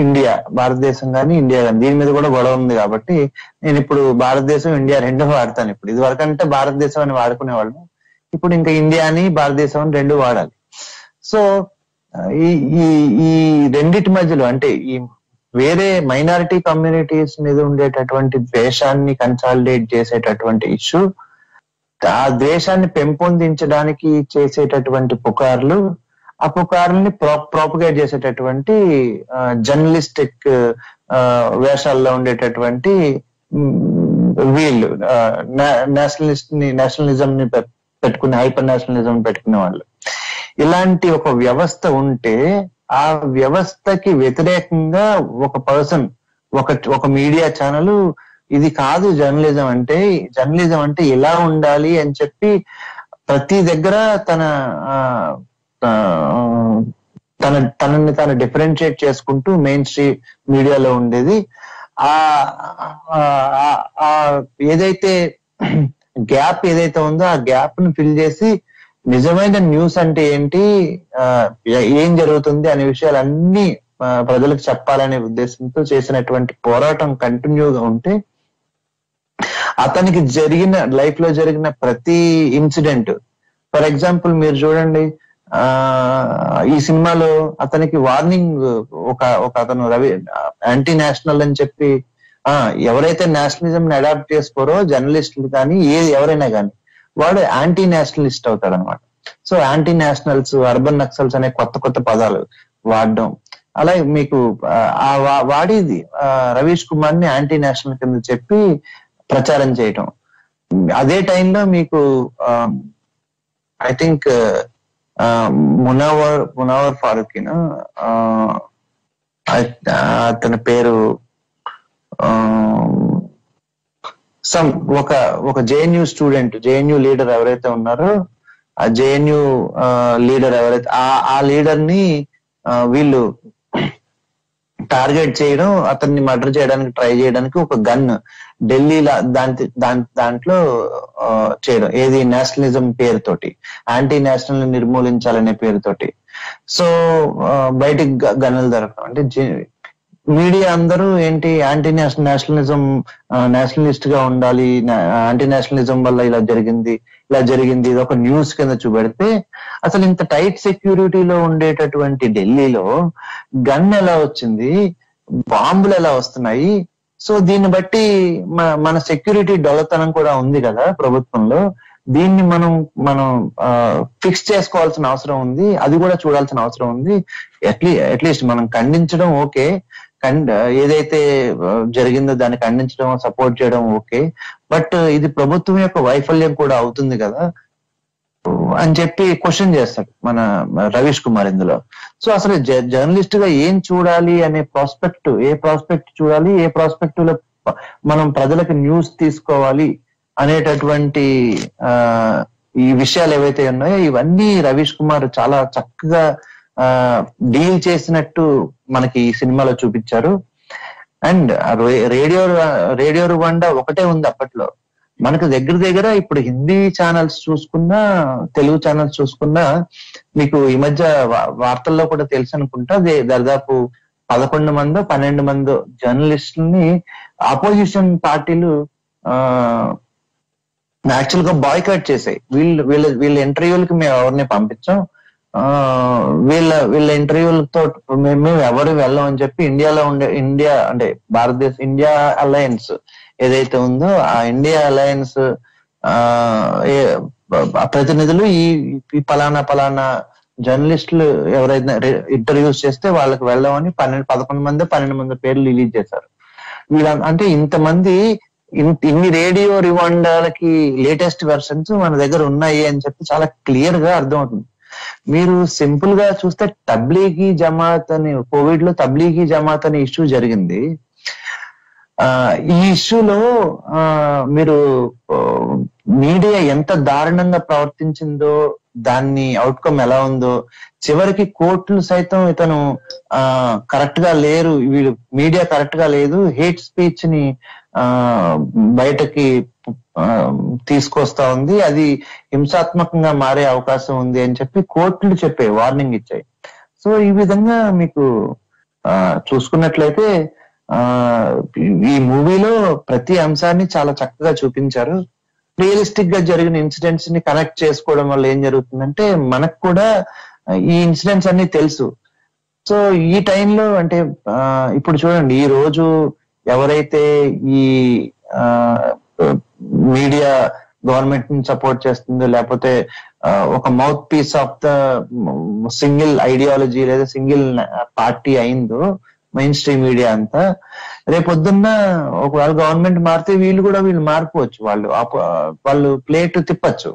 ఇండియా భారతదేశం కానీ ఇండియా కానీ దీని మీద కూడా గొడవ ఉంది కాబట్టి నేను ఇప్పుడు భారతదేశం ఇండియా రెండు వాడతాను ఇప్పుడు. ఇది వరకంటే భారతదేశం అని వాడుకునేవాళ్ళం ఇప్పుడు ఇంకా ఇండియా అని భారతదేశం అని రెండు వాడాలి. సో ఈ ఈ ఈ రెండిటి మధ్యలో అంటే ఈ వేరే మైనారిటీ కమ్యూనిటీస్ మీద ఉండేటటువంటి ద్వేషాన్ని కన్సాలిడేట్ చేసేటటువంటి ఇష్యూ ఆ ద్వేషాన్ని పెంపొందించడానికి చేసేటటువంటి పుకార్లు ఆ పుకార్లని ప్రాపగేట్ చేసేటటువంటి జర్నలిస్టిక్ వేషాల్లో ఉండేటటువంటి వీళ్ళు నేషనలిస్ట్ని నేషనలిజం ని పె- పెట్టుకునే హైపర్ నేషనలిజం పెట్టుకునే వాళ్ళు. ఇలాంటి ఒక వ్యవస్థ ఉంటే ఆ వ్యవస్థకి వ్యతిరేకంగా ఒక పర్సన్ ఒక ఒక మీడియా ఛానల్ ఇది కాదు జర్నలిజం అంటే జర్నలిజం అంటే ఇలా ఉండాలి అని చెప్పి ప్రతి దగ్గర తన ఆ, తన తనని తాను డిఫరెన్షియేట్ చేసుకుంటూ మెయిన్ స్ట్రీమ్ మీడియాలో ఉండేది. ఆ ఏదైతే గ్యాప్ ఏదైతే ఉందో ఆ గ్యాప్ను ఫిల్ చేసి నిజమైన న్యూస్ అంటే ఏంటి ఆ, ఏం జరుగుతుంది అనే విషయాలన్నీ అన్ని ప్రజలకు చెప్పాలనే ఉద్దేశంతో చేసినటువంటి పోరాటం కంటిన్యూగా ఉంటే అతనికి జరిగిన లైఫ్లో జరిగిన ప్రతి ఇన్సిడెంట్ ఫర్ ఎగ్జాంపుల్ మీరు చూడండి ఆ ఈ సినిమాలో అతనికి వార్నింగ్ ఒక ఒక అతను రవి యాంటీ నేషనల్ అని చెప్పి ఆ ఎవరైతే నేషనలిజం ని అడాప్ట్ చేసుకోరో జర్నలిస్టులు కానీ ఏ ఎవరైనా కానీ వాడు యాంటీ నేషనలిస్ట్ అవుతాడు అనమాట so anti nationals urban naxals అనే కొత్త కొత్త పదాలు వాడడం. అలాగే మీకు ఆ, వాడేది రవీష్ కుమార్ని యాంటీ నేషనల్ కింద చెప్పి ప్రచారం చేయటం. అదే టైంలో మీకు ఐ థింక్ మునవర్ మునవర్ ఫారూక్ అతని పేరు సమ్ ఒక ఒక జేఎన్యూ స్టూడెంట్ జేఎన్యూ లీడర్ ఎవరైతే ఉన్నారో ఆ జేఎన్యూ లీడర్ ఎవరైతే ఆ ఆ లీడర్ని వీళ్ళు టార్గెట్ చేయడం అతన్ని మర్డర్ చేయడానికి ట్రై చేయడానికి ఒక గన్. ఢిల్లీలో దాని దాంట్లో చేయడం. ఏది నేషనలిజం పేరుతోటి యాంటీ నేషనల్ నిర్మూలించాలనే పేరుతోటి. సో బయటికి గ- గన్నులు దొరకడం అంటే మీడియా అందరూ ఏంటి యాంటీ నేషనల్ నేషనలిజం నేషనలిస్ట్గా ఉండాలి యాంటీ నేషనలిజం వల్ల ఇలా జరిగింది ఇలా జరిగింది ఇది ఒక న్యూస్ కింద చూపెడితే అసలు ఇంత టైట్ సెక్యూరిటీలో ఉండేటటువంటి ఢిల్లీలో గన్ ఎలా వచ్చింది బాంబులు ఎలా వస్తున్నాయి సో దీన్ని బట్టి మన సెక్యూరిటీ డొల్లతనం కూడా ఉంది కదా ప్రభుత్వంలో. దీన్ని మనం మనం ఫిక్స్ చేసుకోవాల్సిన అవసరం ఉంది. అది కూడా చూడాల్సిన అవసరం ఉంది. అట్లీ అట్లీస్ట్ మనం ఖండించడం ఓకే. ఖండ్ ఏదైతే జరిగిందో దాన్ని ఖండించడం సపోర్ట్ చేయడం ఓకే. బట్ ఇది ప్రభుత్వం యొక్క వైఫల్యం కూడా అవుతుంది కదా. అని చెప్పి క్వశ్చన్ చేస్తాడు మన రవీష్ కుమార్ ఇందులో. సో అసలు జర్నలిస్ట్గా ఏం చూడాలి అనే ప్రాస్పెక్ట్ ఏ ప్రాస్పెక్ట్ చూడాలి ఏ ప్రాస్పెక్ట్లో మనం ప్రజలకు న్యూస్ తీసుకోవాలి అనేటటువంటి ఆ ఈ విషయాలు ఏవైతే ఉన్నాయో ఇవన్నీ రవీష్ కుమార్ చాలా చక్కగా డీల్ చేసినట్టు మనకి ఈ సినిమాలో చూపించారు. అండ్ రేడియో రేడియో రువాండా ఒకటే ఉంది అప్పట్లో. మనకు దగ్గర దగ్గర ఇప్పుడు హిందీ ఛానల్స్ చూసుకున్నా తెలుగు ఛానల్స్ చూసుకున్నా మీకు ఈ మధ్య వార్తల్లో కూడా తెలుసు అనుకుంటా దాదాపు పదకొండు మందో పన్నెండు మందో జర్నలిస్టుల్ని అపోజిషన్ పార్టీలు ఆ యాక్చువల్గా బాయ్కాట్ చేసాయి వీళ్ళు వీళ్ళ వీళ్ళ ఇంటర్వ్యూలకి మేము ఎవరిని పంపించాం ఆ వీళ్ళ వీళ్ళ ఇంటర్వ్యూలతో మేము మేము ఎవరు వెళ్ళం అని చెప్పి ఇండియాలో ఉండే ఇండియా అంటే భారతదేశ ఇండియా అలయన్స్ ఏదైతే ఉందో ఆ ఇండియా అలయన్స్ ఆ ప్రతినిధులు ఈ ఈ పలానా పలానా జర్నలిస్టులు ఎవరైనా ఇంటర్వ్యూస్ చేస్తే వాళ్ళకి వెళ్ళమని పన్నెండు పదకొండు మంది పన్నెండు మంది పేర్లు రిలీజ్ చేశారు. వీళ్ళ అంటే ఇంతమంది ఇన్ని రేడియో రివాండాలకి లేటెస్ట్ వెర్షన్స్ మన దగ్గర ఉన్నాయి అని చెప్పి చాలా క్లియర్గా అర్థమవుతుంది. మీరు సింపుల్గా చూస్తే తబ్లీగీ జమాత్ అని కోవిడ్లో తబ్లీగీ జమాత్ అనే ఇష్యూ జరిగింది. ఈ ఇష్యూలో ఆ మీరు మీడియా ఎంత దారుణంగా ప్రవర్తించిందో దాన్ని అవుట్కమ్ ఎలా ఉందో చివరికి కోర్టులు సైతం ఇతను ఆ కరెక్ట్గా లేరు వీడు మీడియా కరెక్ట్గా లేదు హేట్ స్పీచ్ని ఆ బయటకి తీసుకొస్తా ఉంది అది హింసాత్మకంగా మారే అవకాశం ఉంది అని చెప్పి కోర్టులు చెప్పాయి వార్నింగ్ ఇచ్చాయి. సో ఈ విధంగా మీకు ఆ చూసుకున్నట్లయితే ఈ మూవీలో ప్రతి అంశాన్ని చాలా చక్కగా చూపించారు. రియలిస్టిక్గా జరిగిన ఇన్సిడెంట్స్ని కనెక్ట్ చేసుకోవడం వల్ల ఏం జరుగుతుందంటే మనకు కూడా ఈ ఇన్సిడెంట్స్ అన్ని తెలుసు. సో ఈ టైంలో అంటే ఇప్పుడు చూడండి ఈ రోజు ఎవరైతే ఈ మీడియా గవర్నమెంట్ని సపోర్ట్ చేస్తుందో లేకపోతే ఒక mouth piece of the single ideology లేదా సింగిల్ పార్టీ అయిందో మెయిన్ స్ట్రీమ్ మీడియా అంతా రేపొద్దున్న ఒకవేళ గవర్నమెంట్ మారితే వీళ్ళు కూడా వీళ్ళు మారిపోవచ్చు. వాళ్ళు వాళ్ళు ప్లేట్ తిప్పచ్చు.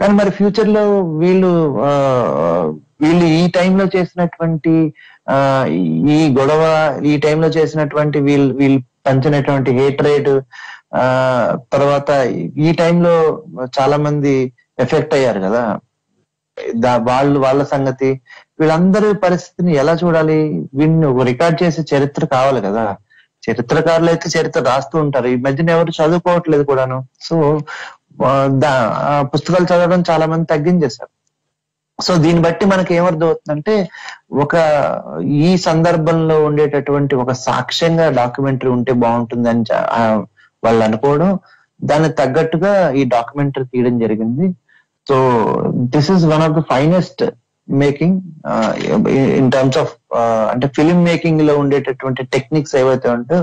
కానీ మరి ఫ్యూచర్లో వీళ్ళు వీళ్ళు ఈ టైంలో చేసినటువంటి ఆ, ఈ గొడవ ఈ టైంలో చేసినటువంటి వీళ్ళు వీళ్ళు పంచినటువంటి హేట్ రేట్ ఆ తర్వాత ఈ టైంలో చాలా మంది ఎఫెక్ట్ అయ్యారు కదా. వాళ్ళు వాళ్ళ సంగతి వీళ్ళందరి పరిస్థితిని ఎలా చూడాలి? వీడిని రికార్డ్ చేసే చరిత్ర కావాలి కదా. చరిత్రకారులు అయితే చరిత్ర రాస్తూ ఉంటారు. ఈ మధ్యన ఎవరు చదువుకోవట్లేదు కూడాను. సో ఆ, పుస్తకాలు చదవడం చాలా మంది తగ్గించేశారు. సో దీన్ని బట్టి మనకి ఏమర్థమవుతుందంటే ఒక ఈ సందర్భంలో ఉండేటటువంటి ఒక సాక్ష్యంగా డాక్యుమెంటరీ ఉంటే బాగుంటుందని వాళ్ళు అనుకోవడం దానికి తగ్గట్టుగా ఈ డాక్యుమెంటరీ తీయడం జరిగింది. So this is one of the finest making in terms of అంటే ఫిలిం మేకింగ్లో ఉండేటటువంటి టెక్నిక్స్ ఏవైతే ఉంటే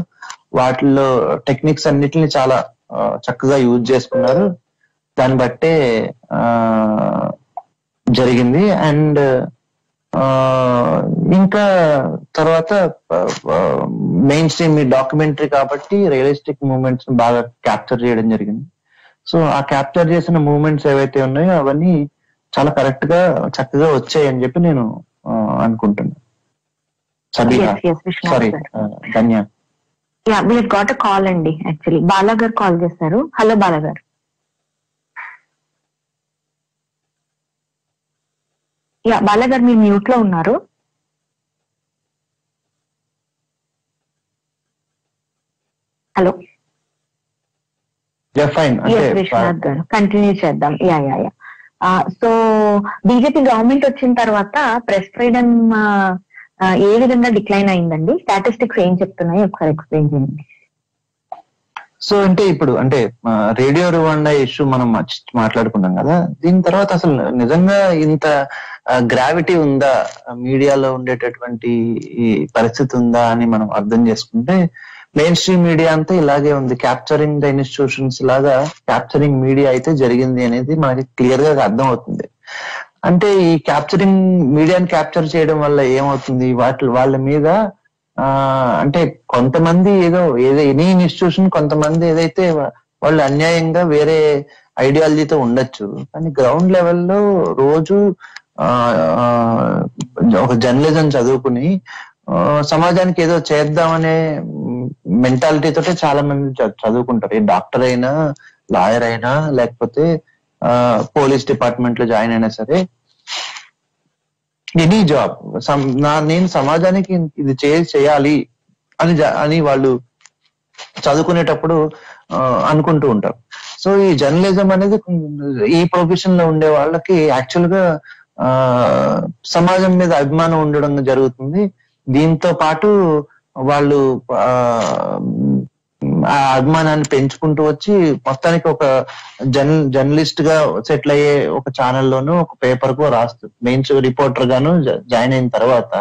వాటిల్లో టెక్నిక్స్ అన్నిటిని చాలా uh, చక్కగా యూజ్ చేసుకున్నారు. దాన్ని బట్టే uh, జరిగింది. అండ్ uh, ఇంకా తర్వాత మెయిన్ స్ట్రీమ్ డాక్యుమెంటరీ కాబట్టి రియలిస్టిక్ మూమెంట్స్ బాగా క్యాప్చర్ చేయడం జరిగింది. సో ఆ క్యాప్చర్ చేసిన మూమెంట్స్ ఏవైతే ఉన్నాయో అవన్నీ చాలా కరెక్ట్గా చక్కగా వచ్చాయి అని చెప్పి నేను అనుకుంటున్నాను Sabiha sorry. Dhanya. Yeah we got a call అండి యాక్చువల్లీ బాలా గారు కాల్ చేశారు. హలో బాలా గారు యా బాలా గారు మీరు మ్యూట్లో ఉన్నారు. హలో ఫైన్ కంటిన్యూ చేద్దాం. Yeah yeah yeah so BJP government వచ్చిన తర్వాత ప్రెస్ ఫ్రీడమ్ ఏ విధంగా డిక్లైన్ అయిందండి? స్టాటిస్టిక్స్ ఏం చెప్తున్నాయి? ఒకసారి ఎక్స్ప్లెయిన్ చేయండి. సో అంటే ఇప్పుడు అంటే రేడియో రువాండా ఇష్యూ మనం మాట్లాడుకున్నాం కదా? దీని తర్వాత అసలు నిజంగా ఇంత గ్రావిటీ ఉందా? మీడియాలో ఉండేటటువంటి పరిస్థితి ఉందా అని మనం అర్థం చేసుకుంటే మెయిన్ స్ట్రీమ్ మీడియా అంతా ఇలాగే ఉంది. క్యాప్చరింగ్ ద ఇన్స్టిట్యూషన్స్ లాగా క్యాప్చరింగ్ మీడియా అయితే జరిగింది అనేది మనకి క్లియర్గా అర్థం అవుతుంది అంటే ఈ క్యాప్చరింగ్ మీడియాని క్యాప్చర్ చేయడం వల్ల ఏమవుతుంది? వాటి వాళ్ళ మీద ఆ అంటే కొంతమంది ఏదో ఏదో ఎనీ ఇన్స్టిట్యూషన్ కొంతమంది ఏదైతే వాళ్ళు అన్యాయంగా వేరే ఐడియాలజీతో ఉండొచ్చు. కానీ గ్రౌండ్ లెవెల్లో రోజు ఆ, ఒక జర్నలిజం చదువుకుని సమాజానికి ఏదో చేద్దామనే మెంటాలిటీ తోటే చాలా మంది చదువుకుంటారు. ఏ డాక్టర్ అయినా లాయర్ అయినా లేకపోతే పోలీస్ డిపార్ట్మెంట్లో జాయిన్ అయినా సరే ఎనీ జాబ్ నా నేను సమాజానికి ఇది చేయాలి అని అని వాళ్ళు చదువుకునేటప్పుడు అనుకుంటూ ఉంటారు. సో ఈ జర్నలిజం అనేది ఈ ప్రొఫెషన్లో ఉండే వాళ్ళకి యాక్చువల్గా సమాజం మీద అభిమానం ఉండడం జరుగుతుంది. దీంతో పాటు వాళ్ళు ఆ అభిమానాన్ని పెంచుకుంటూ వచ్చి మొత్తానికి ఒక జర్న జర్నలిస్ట్గా సెటిల్ అయ్యే ఒక ఛానల్లోను ఒక పేపర్కు రాస్తు మెయిన్స్ రిపోర్టర్ గాను జాయిన్ అయిన తర్వాత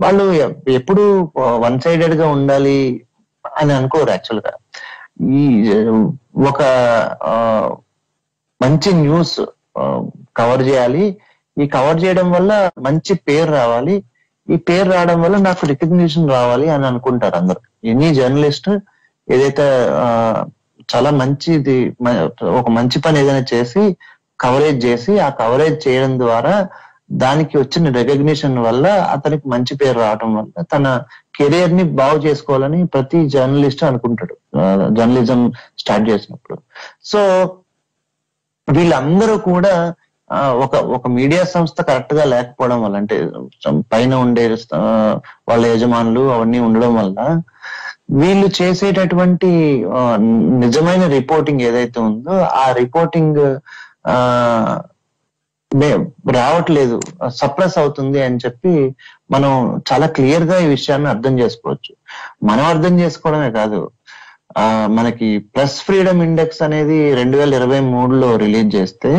వాళ్ళు ఎప్పుడు వన్ సైడెడ్గా ఉండాలి అని అనుకోరు యాక్చువల్గా ఈ ఒక మంచి న్యూస్ కవర్ చేయాలి. ఈ కవర్ చేయడం వల్ల మంచి పేరు రావాలి. ఈ పేరు రావడం వల్ల నాకు రికగ్నిషన్ రావాలి అని అనుకుంటారు అందరు. ఎనీ జర్నలిస్ట్ ఏదైతే చాలా మంచిది ఒక మంచి పని ఏదైనా చేసి కవరేజ్ చేసి ఆ కవరేజ్ చేయడం ద్వారా దానికి వచ్చిన రికగ్నిషన్ వల్ల అతనికి మంచి పేరు రావడం వల్ల తన కెరియర్ని బాగు చేసుకోవాలని ప్రతి జర్నలిస్ట్ అనుకుంటాడు. జర్నలిజం స్టార్ట్ చేసినప్పుడు. సో వీళ్ళందరూ కూడా ఒక ఒక మీడియా సంస్థ కరెక్ట్గా లేకపోవడం వల్ల అంటే పైన ఉండే వాళ్ళ యజమానులు అవన్నీ ఉండడం వల్ల వీళ్ళు చేసేటటువంటి నిజమైన రిపోర్టింగ్ ఏదైతే ఉందో ఆ రిపోర్టింగ్ రావట్లేదు సప్రెస్ అవుతుంది అని చెప్పి మనం చాలా క్లియర్గా ఈ విషయాన్ని అర్థం చేసుకోవచ్చు. మనం అర్థం చేసుకోవడమే కాదు ఆ మనకి ప్లస్ ఫ్రీడమ్ ఇండెక్స్ అనేది రెండు వేల ఇరవై మూడులో రిలీజ్ చేస్తే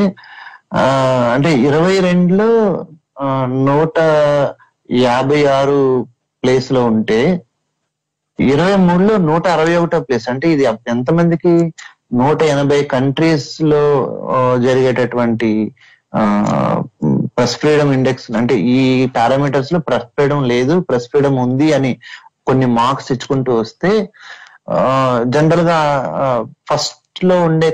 అంటే ఇరవై రెండులో నూట యాభై ఆరు ప్లేస్లో ఉంటే ఇరవై మూడులో నూట అరవై ఒకటో ప్లేస్. అంటే ఇది ఎంతమందికి? నూట ఎనభై కంట్రీస్లో ఆ, జరిగేటటువంటి ప్రెస్ ఫ్రీడమ్ ఇండెక్స్. అంటే ఈ పారామీటర్స్లో ప్రెస్ ఫ్రీడమ్ లేదు ప్రెస్ ఫ్రీడమ్ ఉంది అని కొన్ని మార్క్స్ ఇచ్చుకుంటూ వస్తే జనరల్గా ఫస్ట్లో ఉండే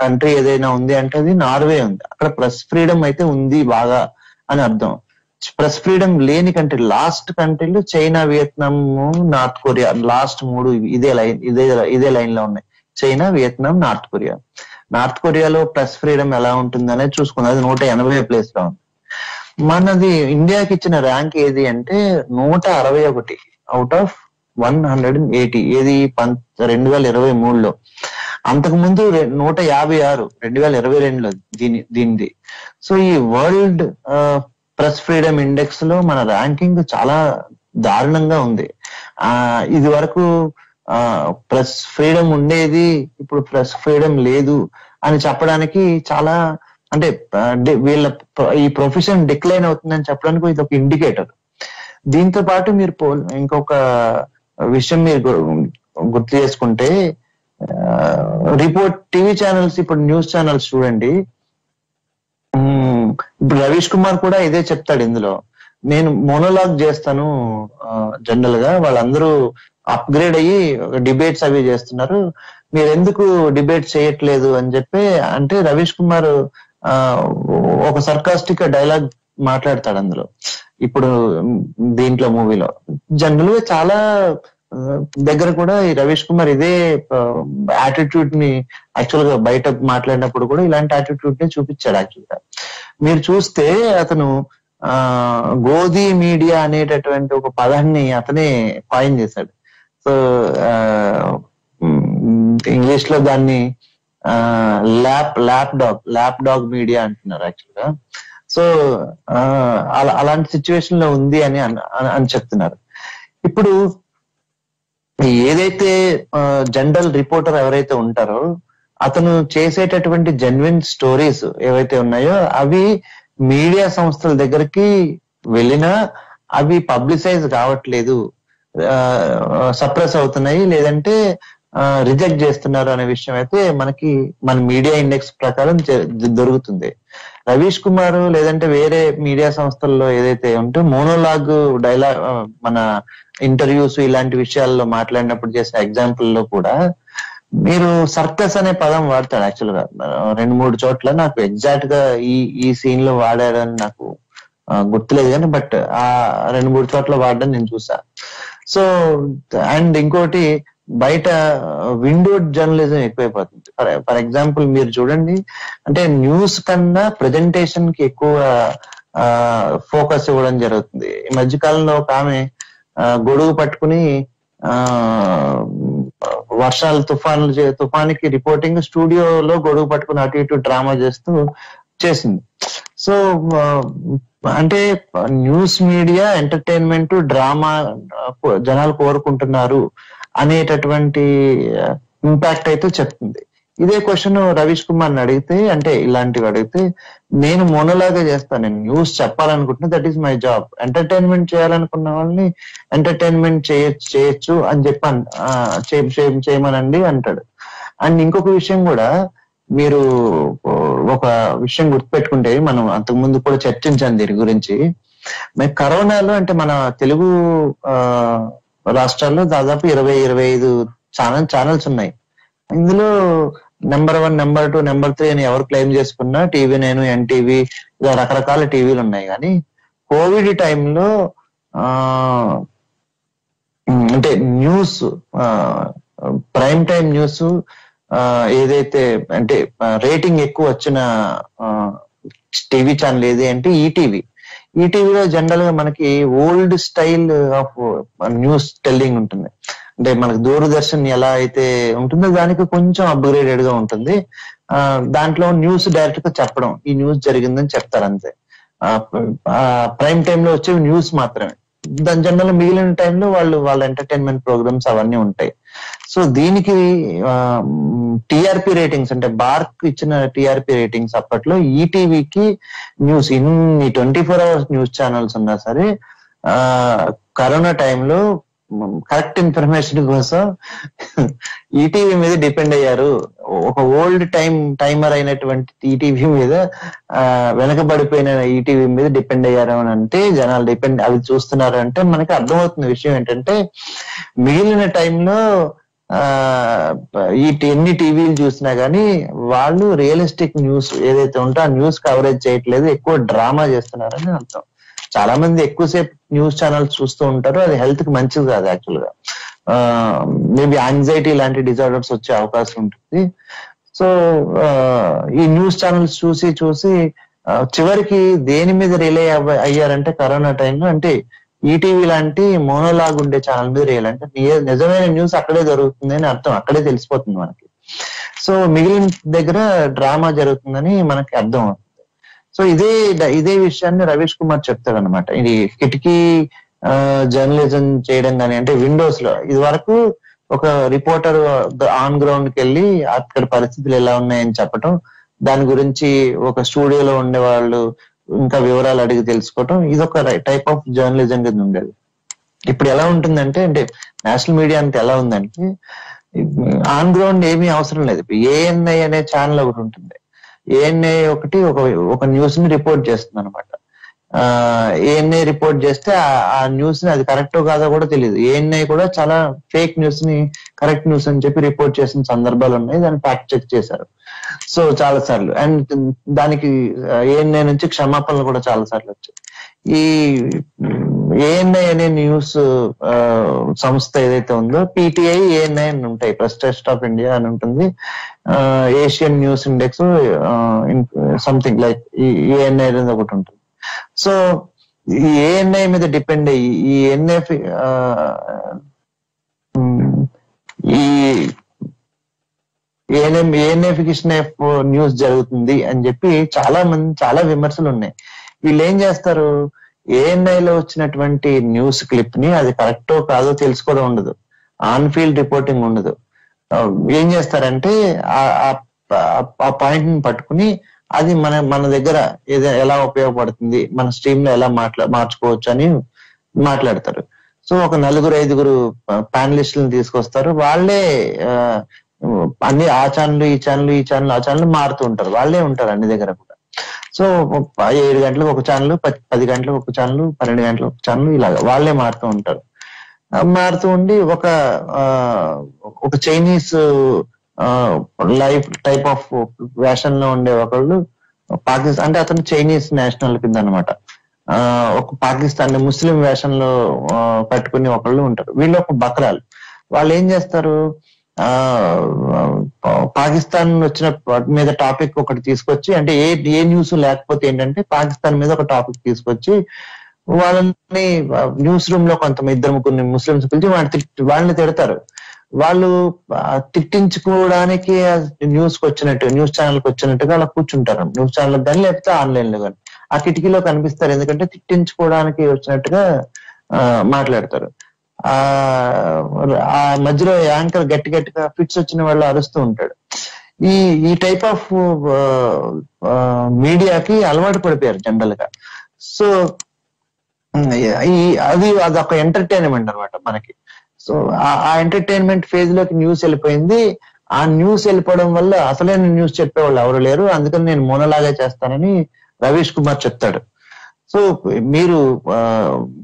కంట్రీ ఏదైనా ఉంది అంటే అది నార్వే ఉంది. అక్కడ ప్రెస్ ఫ్రీడమ్ అయితే ఉంది బాగా అని అర్థం. ప్రెస్ ఫ్రీడమ్ లేని country last కంట్రీలు China Vietnam North Korea last మూడు ఇదే లైన్ ఇదే ఇదే లైన్లో ఉన్నాయి. China Vietnam North Korea. North కొరియాలో ప్రెస్ ఫ్రీడమ్ ఎలా ఉంటుంది అనేది చూసుకుంది. అది నూట ఎనభై ప్లేస్లో ఉంది. మనది ఇండియాకి ఇచ్చిన ర్యాంక్ ఏది అంటే నూట అరవై ఒకటి out of one hundred eighty ఏది పన్ రెండు వేల ఇరవై మూడులో. అంతకు ముందు నూట యాభై ఆరు రెండు వేల ఇరవై రెండులో దీని దీనిది. సో ఈ వరల్డ్ ప్రెస్ ఫ్రీడమ్ ఇండెక్స్లో మన ర్యాంకింగ్ చాలా దారుణంగా ఉంది. ఆ ఇది వరకు ప్రెస్ ఫ్రీడమ్ ఉండేది ఇప్పుడు ప్రెస్ ఫ్రీడమ్ లేదు అని చెప్పడానికి చాలా అంటే వీళ్ళ ఈ ప్రొఫెషన్ డిక్లైన్ అవుతుందని చెప్పడానికి ఇది ఒక ఇండికేటర్. దీంతో పాటు మీరు ఇంకొక విషయం మీరు గుర్తు చేసుకుంటే రిపోర్ట్ టీవీ ఛానల్స్ ఇప్పుడు న్యూస్ ఛానల్స్ చూడండి. ఇప్పుడు రవీష్ కుమార్ కూడా ఇదే చెప్తాడు ఇందులో. నేను మోనోలాగ్ చేస్తాను జనరల్గా. వాళ్ళందరూ అప్గ్రేడ్ అయ్యి డిబేట్స్ అవి చేస్తున్నారు. మీరు ఎందుకు డిబేట్ చేయట్లేదు అని చెప్పి అంటే రవీష్ కుమార్ ఒక సర్కాస్టిక్ డైలాగ్ మాట్లాడతాడు అందులో. ఇప్పుడు దీంట్లో మూవీలో జనరల్గా చాలా దగ్గర కూడా ఈ రవీష్ కుమార్ ఇదే యాటిట్యూడ్ని యాక్చువల్గా బయట మాట్లాడినప్పుడు కూడా ఇలాంటి యాటిట్యూడ్ని చూపించాడు యాక్చువల్గా. మీరు చూస్తే అతను ఆ గోధి మీడియా అనేటటువంటి ఒక పదాన్ని అతనే కాయిన్ చేశాడు. సో ఇంగ్లీష్లో దాన్ని lap lap dog lap dog media అంటున్నారు యాక్చువల్గా. సో అలా అలాంటి సిచ్యువేషన్లో ఉంది అని- అని చెప్తున్నారు. ఇప్పుడు ఏదైతే జనరల్ రిపోర్టర్ ఎవరైతే ఉంటారో అతను చేసేటటువంటి జెన్యున్ స్టోరీస్ ఏవైతే ఉన్నాయో అవి మీడియా సంస్థల దగ్గరికి వెళ్ళినా అవి పబ్లిసైజ్ కావట్లేదు. సప్రెస్ అవుతున్నాయి లేదంటే రిజెక్ట్ చేస్తున్నారు అనే విషయం అయితే మనకి మన మీడియా ఇండెక్స్ ప్రకారం దొరుకుతుంది. రవీష్ కుమార్ లేదంటే వేరే మీడియా సంస్థల్లో ఏదైతే ఉంటే మోనోలాగ్ డైలాగ్ మన ఇంటర్వ్యూస్ ఇలాంటి విషయాల్లో మాట్లాడినప్పుడు చేసిన ఎగ్జాంపుల్లో కూడా మీరు సర్కస్ అనే పదం వాడతాడు యాక్చువల్గా. రెండు మూడు చోట్ల నాకు ఎగ్జాక్ట్గా ఈ ఈ సీన్లో వాడాడని నాకు గుర్తులేదు కానీ బట్ ఆ రెండు మూడు చోట్ల వాడడం నేను చూసా. సో అండ్ ఇంకోటి బయట విండో జర్నలిజం ఎక్కువైపోతుంది. ఫర్ ఫర్ ఎగ్జాంపుల్ మీరు చూడండి అంటే న్యూస్ కన్నా ప్రజెంటేషన్కి ఎక్కువ ఫోకస్ ఇవ్వడం జరుగుతుంది. ఈ మధ్య కాలంలో ఒక ఆమె గొడుగు పట్టుకుని ఆ వర్షాలు తుఫాన్లు తుఫానికి రిపోర్టింగ్ స్టూడియోలో గొడుగు పట్టుకుని అటు ఇటు డ్రామా చేస్తూ చేసింది. సో అంటే న్యూస్ మీడియా ఎంటర్టైన్మెంట్ డ్రామా జనాలు కోరుకుంటున్నారు. అనేటటువంటి ఇంపాక్ట్ అయితే చెప్తుంది. ఇదే క్వశ్చన్ రవీష్ కుమార్ అడిగితే అంటే ఇలాంటివి అడిగితే నేను మొనలాగా చేస్తాను నేను news చెప్పాలనుకుంటున్నా that is my job entertainment చేయాలనుకున్న వాళ్ళని ఎంటర్టైన్మెంట్ చేయొచ్చు చేయొచ్చు అని చెప్పాను. చేయమనండి అంటాడు. అండ్ ఇంకొక విషయం కూడా మీరు ఒక విషయం గుర్తుపెట్టుకుంటే మనం అంతకు ముందు కూడా చర్చించాను దీని గురించి. మరి కరోనాలో అంటే మన తెలుగు ఆ, రాష్ట్రాల్లో దాదాపు ఇరవై ఇరవై ఐదు ఛానల్ ఛానల్స్ ఉన్నాయి. ఇందులో number one number two number three అని ఎవరు క్లెయిమ్ చేసుకున్నా టీవీ నేను ఎన్టీవీ ఇలా రకరకాల టీవీలు ఉన్నాయి. కానీ కోవిడ్ టైంలో అంటే న్యూస్ ప్రైమ్ టైం న్యూస్ ఏదైతే అంటే రేటింగ్ ఎక్కువ వచ్చిన టీవీ ఛానల్ ఏది అంటే ఈటీవీ. ఈటీవీలో జనరల్గా మనకి old style of news telling ఉంటుంది. అంటే మనకు దూరదర్శన్ ఎలా అయితే ఉంటుందో దానికి కొంచెం అప్గ్రేడెడ్గా ఉంటుంది. ఆ దాంట్లో న్యూస్ డైరెక్ట్గా చెప్పడం ఈ న్యూస్ జరిగిందని చెప్తారు అంతే. ప్రైమ్ టైమ్లో వచ్చే న్యూస్ మాత్రమే. దాని జనరల్ మిగిలిన టైంలో వాళ్ళు వాళ్ళ ఎంటర్టైన్మెంట్ ప్రోగ్రామ్స్ అవన్నీ ఉంటాయి. సో దీనికి టిఆర్పి రేటింగ్స్ అంటే బార్క్ ఇచ్చిన టిఆర్పి రేటింగ్స్ అప్పట్లో ఈటీవీకి న్యూస్ ఇన్ని twenty four hours news channels ఉన్నా సరే కరోనా టైంలో కరెక్ట్ ఇన్ఫర్మేషన్ కోసం ఈటీవీ మీద డిపెండ్ అయ్యారు. ఒక ఓల్డ్ టైం టైమర్ అయినటువంటి ఈటీవీ మీద వెనకబడిపోయిన ఈటీవీ మీద డిపెండ్ అయ్యారు అని అంటే జనాలు డిపెండ్ అవి చూస్తున్నారు అంటే మనకి అర్థమవుతున్న విషయం ఏంటంటే మిగిలిన టైంలో ఈ ఎన్ని టీవీలు చూసినా గానీ వాళ్ళు రియలిస్టిక్ న్యూస్ ఏదైతే ఉంటే ఆ న్యూస్ కవరేజ్ చేయట్లేదు ఎక్కువ డ్రామా చేస్తున్నారని అర్థం. చాలా మంది ఎక్కువసేపు న్యూస్ ఛానల్స్ చూస్తూ ఉంటారు. అది హెల్త్కి మంచిది కాదు యాక్చువల్గా. మేబీ యాంగ్జైటీ లాంటి డిజార్డర్స్ వచ్చే అవకాశం ఉంటుంది. సో ఈ న్యూస్ ఛానల్స్ చూసి చూసి చివరికి దేని మీద రిలే అయ్యారంటే కరోనా టైంలో అంటే ఈటీవీ లాంటి మోనోలాగ్ ఉండే ఛానల్ మీద రియల్ అంటే నిజమైన న్యూస్ అక్కడే జరుగుతుంది అని అర్థం. అక్కడే తెలిసిపోతుంది మనకి. సో మిగిలిన దగ్గర డ్రామా జరుగుతుందని మనకి అర్థం అవుతుంది. సో ఇదే ఇదే విషయాన్ని రవీష్ కుమార్ చెప్తాడు అనమాట ఇది కిటికీ జర్నలిజం చేయడం కానీ అంటే విండోస్లో ఇది వరకు ఒక రిపోర్టర్ ఆన్ గ్రౌండ్కి వెళ్ళి అక్కడ పరిస్థితులు ఎలా ఉన్నాయని చెప్పటం దాని గురించి ఒక స్టూడియోలో ఉండే వాళ్ళు ఇంకా వివరాలు అడిగి తెలుసుకోవటం ఇది ఒక టైప్ ఆఫ్ జర్నలిజం కింద ఉండేది. ఇప్పుడు ఎలా ఉంటుందంటే అంటే నేషనల్ మీడియా అంతా ఎలా ఉందంటే ఆన్ గ్రౌండ్ ఏమీ అవసరం లేదు. ఏఎన్ఐ అనే ఛానల్ ఒకటి ఉంటుంది. ఏఎన్ఏ ఒకటి ఒక ఒక న్యూస్ని రిపోర్ట్ చేస్తుంది అనమాట ఏఎన్ఐ రిపోర్ట్ చేస్తే ఆ- న్యూస్ని అది కరెక్ట్ కాదో కూడా తెలియదు. ఏఎన్ఐ కూడా చాలా ఫేక్ న్యూస్ని కరెక్ట్ న్యూస్ అని చెప్పి రిపోర్ట్ చేసిన సందర్భాలు ఉన్నాయి. దాన్ని ఫ్యాక్ట్ చెక్ చేశారు. సో చాలా సార్లు. అండ్ దానికి ఏఎన్ఐ నుంచి క్షమాపణలు కూడా చాలా సార్లు వచ్చాయి. ఈ ఏఎన్ఐ అనే న్యూస్ ఆ, సంస్థ ఏదైతే ఉందో పిటిఐ ఏఎన్ఐ అని ఉంటాయి. ప్రెస్ ట్రస్ట్ ఆఫ్ ఇండియా అని ఉంటుంది. Asian news index something like ANI అనేది ఒకటి ఉంటుంది. సో ఈ ఏఎన్ఐ మీద డిపెండ్ అయ్యి ఈ ఎన్ఎఫ్ ఈ ఏఎన్ఎం ఏఎన్ఎఫికేషన్ న్యూస్ జరుగుతుంది అని చెప్పి చాలా మంది చాలా విమర్శలు ఉన్నాయి. వీళ్ళు ఏం చేస్తారు ఏఎన్ఐలో వచ్చినటువంటి న్యూస్ క్లిప్ని అది కరెక్టో కాదో తెలుసుకోవడం ఉండదు. ఆన్ ఫీల్డ్ రిపోర్టింగ్ ఉండదు. ఏం చేస్తారంటే ఆ- ఆ- పాయింట్ని పట్టుకుని అది మన మన దగ్గర ఏదో ఎలా ఉపయోగపడుతుంది మన స్ట్రీమ్లో ఎలా మాట్లా మార్చుకోవచ్చు అని మాట్లాడతారు. సో ఒక నలుగురు ఐదుగురు ప్యానలిస్టులను తీసుకొస్తారు. వాళ్ళే అన్ని ఆ ఛానల్ ఈ ఛానల్ ఈ ఛానల్ ఆ ఛానల్ మారుతూ ఉంటారు. వాళ్ళే ఉంటారు అన్ని దగ్గర కూడా. సో ఏడు గంటలకు ఒక ఛానల్ పది గంటలకు ఒక ఛానల్ పన్నెండు గంటలకు ఒక ఛానల్ ఇలాగ వాళ్ళే మారుతూ ఉంటారు. మారుతూ ఉండి ఒక ఆ, ఒక చైనీస్ లైఫ్ టైప్ ఆఫ్ వేషన్లో ఉండే ఒకళ్ళు పాకిస్తాన్ అంటే అతను చైనీస్ నేషనల్ కింద అనమాట ఒక పాకిస్తాన్ ముస్లిం వేషంలో ఆ, కట్టుకుని ఒకళ్ళు ఉంటారు. వీళ్ళు ఒక బక్రాలు. వాళ్ళు ఏం చేస్తారు? పాకిస్తాన్ వచ్చిన మీద టాపిక్ ఒకటి తీసుకొచ్చి అంటే ఏ ఏ న్యూస్ లేకపోతే ఏంటంటే పాకిస్తాన్ మీద ఒక టాపిక్ తీసుకొచ్చి వాళ్ళని న్యూస్ రూమ్లో కొంత ఇద్దరు ముగ్గురు ముస్లింస్ పిలిచి వాళ్ళని వాళ్ళని తిడతారు. వాళ్ళు తిట్టించుకోవడానికి న్యూస్కి వచ్చినట్టు న్యూస్ ఛానల్కి వచ్చినట్టుగా అలా కూర్చుంటారు. న్యూస్ ఛానల్ కానీ లేకపోతే ఆన్లైన్లో కానీ. ఆ కిటికీలో కనిపిస్తారు. ఎందుకంటే తిట్టించుకోవడానికి వచ్చినట్టుగా ఆ, మాట్లాడతారు. ఆ ఆ మధ్యలో యాంకర్ గట్టి గట్టిగా ఫిట్స్ వచ్చిన వాళ్ళు అరుస్తూ ఉంటాడు. ఈ ఈ టైప్ ఆఫ్ మీడియాకి అలవాటు పడిపోయారు జనరల్గా సో ఈ అది అది ఒక ఎంటర్టైన్మెంట్ అన్నమాట మనకి. సో ఆ ఎంటర్టైన్మెంట్ ఫేజ్లోకి న్యూస్ వెళ్ళిపోయింది. ఆ న్యూస్ వెళ్ళిపోవడం వల్ల అసలైన న్యూస్ చెప్పేవాళ్ళు ఎవరు లేరు. అందుకని నేను మోనలాగా చేస్తానని రవీష్ కుమార్ చెప్తాడు. సో మీరు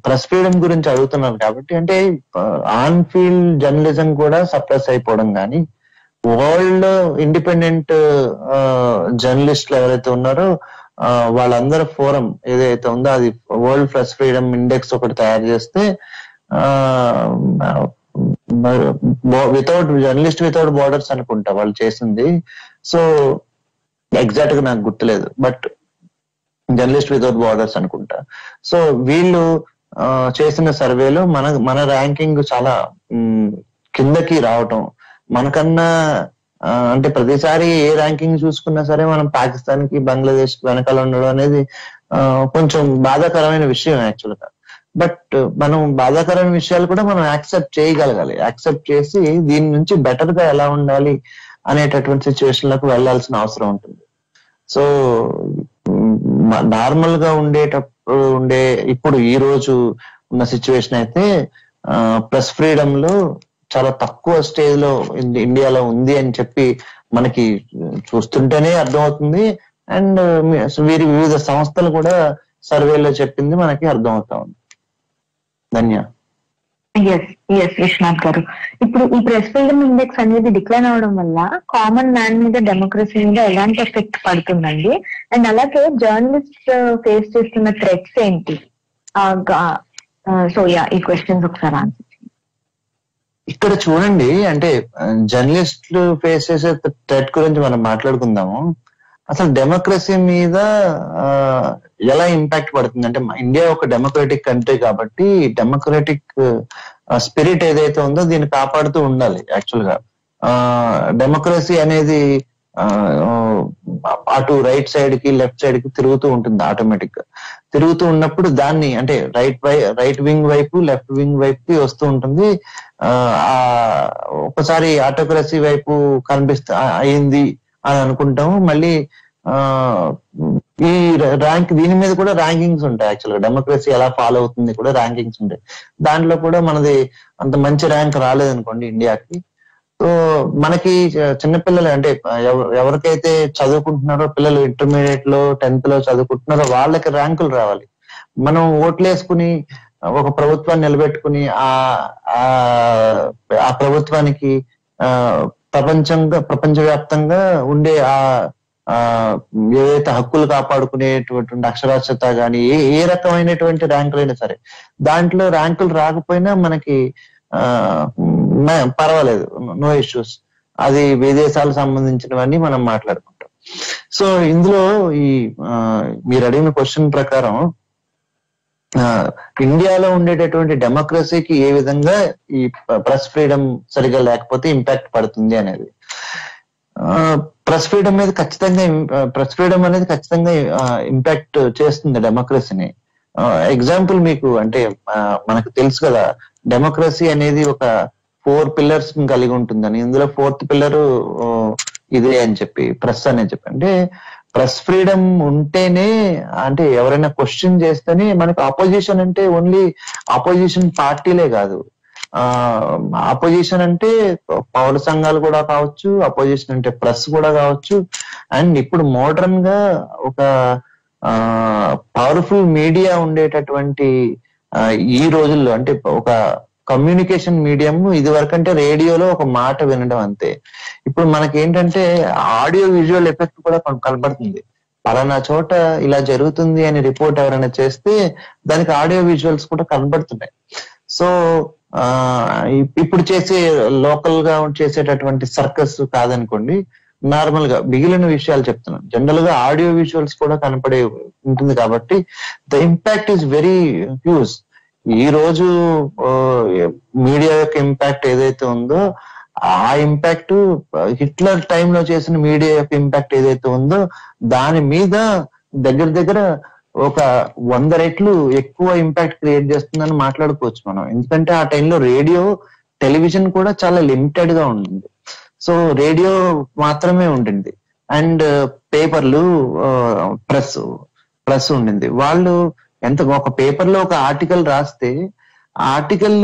ప్రెస్ ఫ్రీడమ్ గురించి అడుగుతున్నారు కాబట్టి అంటే ఆన్ ఫీల్డ్ జర్నలిజం కూడా సప్రెస్ అయిపోవడం కానీ వరల్డ్ ఇండిపెండెంట్ జర్నలిస్టులు ఎవరైతే ఉన్నారో వాళ్ళందరి ఫోరం ఏదైతే ఉందో అది వరల్డ్ ప్రెస్ ఫ్రీడమ్ ఇండెక్స్ ఒకటి తయారు చేస్తే వితౌట్ జర్నలిస్ట్ వితౌట్ బోర్డర్స్ అనుకుంటా వాళ్ళు చేసింది. సో ఎగ్జాక్ట్గా నాకు గుర్తులేదు. బట్ జర్నలిస్ట్ వితౌట్ బార్డర్స్ అనుకుంటా. సో వీళ్ళు చేసిన సర్వేలో మన మన ర్యాంకింగ్ చాలా కిందకి రావటం. మనకన్నా అంటే ప్రతిసారి ఏ ర్యాంకింగ్ చూసుకున్నా సరే మనం పాకిస్తాన్కి బంగ్లాదేశ్కి వెనకాల ఉండడం అనేది కొంచెం బాధాకరమైన విషయం యాక్చువల్గా బట్ మనం బాధాకరమైన విషయాలు కూడా మనం యాక్సెప్ట్ చేయగలగాలి. యాక్సెప్ట్ చేసి దీని నుంచి బెటర్గా ఎలా ఉండాలి అనేటటువంటి సిచ్యువేషన్లకు వెళ్ళాల్సిన అవసరం ఉంటుంది. సో నార్మల్గా ఉండేటప్పుడు ఉండే ఇప్పుడు ఈ రోజు ఉన్న సిచ్యువేషన్ అయితే ప్రెస్ ఫ్రీడమ్లో చాలా తక్కువ స్టేజ్లో ఇండియాలో ఉంది అని చెప్పి మనకి చూస్తుంటేనే అర్థమవుతుంది. అండ్ వీరి వివిధ సంస్థలు కూడా సర్వేలో చెప్పింది మనకి అర్థమవుతా ఉంది. ధన్య ఎస్ ఎస్ విశ్వనాథ్ గారు. ఇప్పుడు ఈ ప్రెస్ ఫ్రీడమ్ ఇండెక్స్ అనేది డిక్లైన్ అవడం వల్ల కామన్ మ్యాన్ మీద డెమోక్రసీ మీద ఎలాంటి ఎఫెక్ట్ పడుతుందండి? అండ్ అలాగే జర్నలిస్ట్ ఫేస్ uh, చేస్తున్న థ్రెట్స్ ఏంటి? సో యా ఈ క్వశ్చన్స్ ఒకసారి ఆన్సర్ ఇక్కడ చూడండి అంటే జర్నలిస్టులు ఫేస్ చేసే థ్రెట్ గురించి మనం మాట్లాడుకుందాము. అసలు డెమోక్రసీ మీద ఎలా ఇంపాక్ట్ పడుతుంది అంటే మా ఇండియా ఒక డెమోక్రటిక్ కంట్రీ కాబట్టి డెమోక్రటిక్ స్పిరిట్ ఏదైతే ఉందో దీన్ని కాపాడుతూ ఉండాలి యాక్చువల్గా. డెమోక్రసీ అనేది అటు రైట్ సైడ్కి లెఫ్ట్ సైడ్కి తిరుగుతూ ఉంటుంది ఆటోమేటిక్గా. తిరుగుతూ ఉన్నప్పుడు దాన్ని అంటే రైట్ వై రైట్ వింగ్ వైపు లెఫ్ట్ వింగ్ వైపుకి వస్తూ ఉంటుంది. ఆ ఒకసారి ఆటోక్రసీ వైపు కనిపిస్తా అయింది అని అనుకుంటాము. మళ్ళీ ఈ ర్యాంక్ దీని మీద కూడా ర్యాంకింగ్స్ ఉంటాయి యాక్చువల్గా. డెమోక్రసీ ఎలా ఫాలో అవుతుంది కూడా ర్యాంకింగ్స్ ఉంటాయి. దాంట్లో కూడా మనది అంత మంచి ర్యాంక్ రాలేదనుకోండి ఇండియాకి. సో మనకి చిన్నపిల్లలు అంటే ఎవరికైతే చదువుకుంటున్నారో పిల్లలు ఇంటర్మీడియట్లో టెన్త్లో చదువుకుంటున్నారో వాళ్ళకి ర్యాంకులు రావాలి. మనం ఓట్లేసుకుని ఒక ప్రభుత్వాన్ని నిలబెట్టుకుని ఆ ఆ- ఆ ప్రభుత్వానికి ఆ ప్రపంచంగా ప్రపంచవ్యాప్తంగా ఉండే ఆ ఆ ఏదైతే హక్కులు కాపాడుకునేటువంటి అక్షరాస్యత గాని ఏ ఏ రకమైనటువంటి ర్యాంకులైనా సరే దాంట్లో ర్యాంకులు రాకపోయినా మనకి ఆ పర్వాలేదు నో ఇష్యూస్. అది విదేశాలకు సంబంధించినవన్నీ మనం మాట్లాడుకుంటాం. సో ఇందులో ఈ మీరు అడిగిన క్వశ్చన్ ప్రకారం ఆ, ఇండియాలో ఉండేటటువంటి డెమోక్రసీకి ఏ విధంగా ఈ ప్రెస్ ఫ్రీడమ్ సరిగా లేకపోతే ఇంపాక్ట్ పడుతుంది అనేది. ప్రెస్ ఫ్రీడమ్ మీద ఖచ్చితంగా ప్రెస్ ఫ్రీడమ్ అనేది ఖచ్చితంగా ఇంపాక్ట్ చేస్తుంది డెమోక్రసీని ఎగ్జాంపుల్ మీకు అంటే మనకు తెలుసు కదా డెమోక్రసీ అనేది ఒక ఫోర్ పిల్లర్స్ కలిగి ఉంటుందని. ఇందులో ఫోర్త్ పిల్లర్ ఇదే అని చెప్పి ప్రెస్ అని చెప్పి. అంటే ప్రెస్ ఫ్రీడమ్ ఉంటేనే అంటే ఎవరైనా క్వశ్చన్ చేస్తేనే మనకు ఆపోజిషన్ అంటే ఓన్లీ ఆపోజిషన్ పార్టీలే కాదు. ఆపోజిషన్ అంటే పౌర సంఘాలు కూడా కావచ్చు అపోజిషన్ అంటే ప్రెస్ కూడా కావచ్చు. అండ్ ఇప్పుడు మోడర్న్గా ఒక పవర్ఫుల్ మీడియా ఉండేటటువంటి ఈ రోజుల్లో అంటే ఒక కమ్యూనికేషన్ మీడియం ఇది అంటే రేడియోలో ఒక మాట వినడం అంతే. ఇప్పుడు మనకి ఏంటంటే ఆడియో విజువల్ ఎఫెక్ట్ కూడా కనబడుతుంది. పలానా చోట ఇలా జరుగుతుంది అని రిపోర్ట్ ఎవరైనా చేస్తే దానికి ఆడియో విజువల్స్ కూడా కనబడుతున్నాయి. సో ఆ ఇప్పుడు చేసే లోకల్గా చేసేటటువంటి సర్కస్ కాదనుకోండి నార్మల్గా మిగిలిన విషయాలు చెప్తున్నాను. జనరల్గా ఆడియో విజువల్స్ కూడా కనపడే ఉంటుంది కాబట్టి the impact is very huge. ఈ రోజు మీడియా యొక్క ఇంపాక్ట్ ఏదైతే ఉందో ఆ ఇంపాక్ట్ హిట్లర్ టైంలో చేసిన మీడియా యొక్క ఇంపాక్ట్ ఏదైతే ఉందో దాని మీద దగ్గర దగ్గర ఒక వంద రెట్లు ఎక్కువ ఇంపాక్ట్ క్రియేట్ చేస్తుందని మాట్లాడుకోవచ్చు మనం. ఎందుకంటే ఆ టైంలో రేడియో టెలివిజన్ కూడా చాలా లిమిటెడ్గా ఉంటుంది సో రేడియో మాత్రమే ఉండింది. అండ్ పేపర్లు ప్రెస్ ప్రెస్ ఉండింది. వాళ్ళు ఎంత ఒక పేపర్లో ఒక ఆర్టికల్ రాస్తే ఆర్టికల్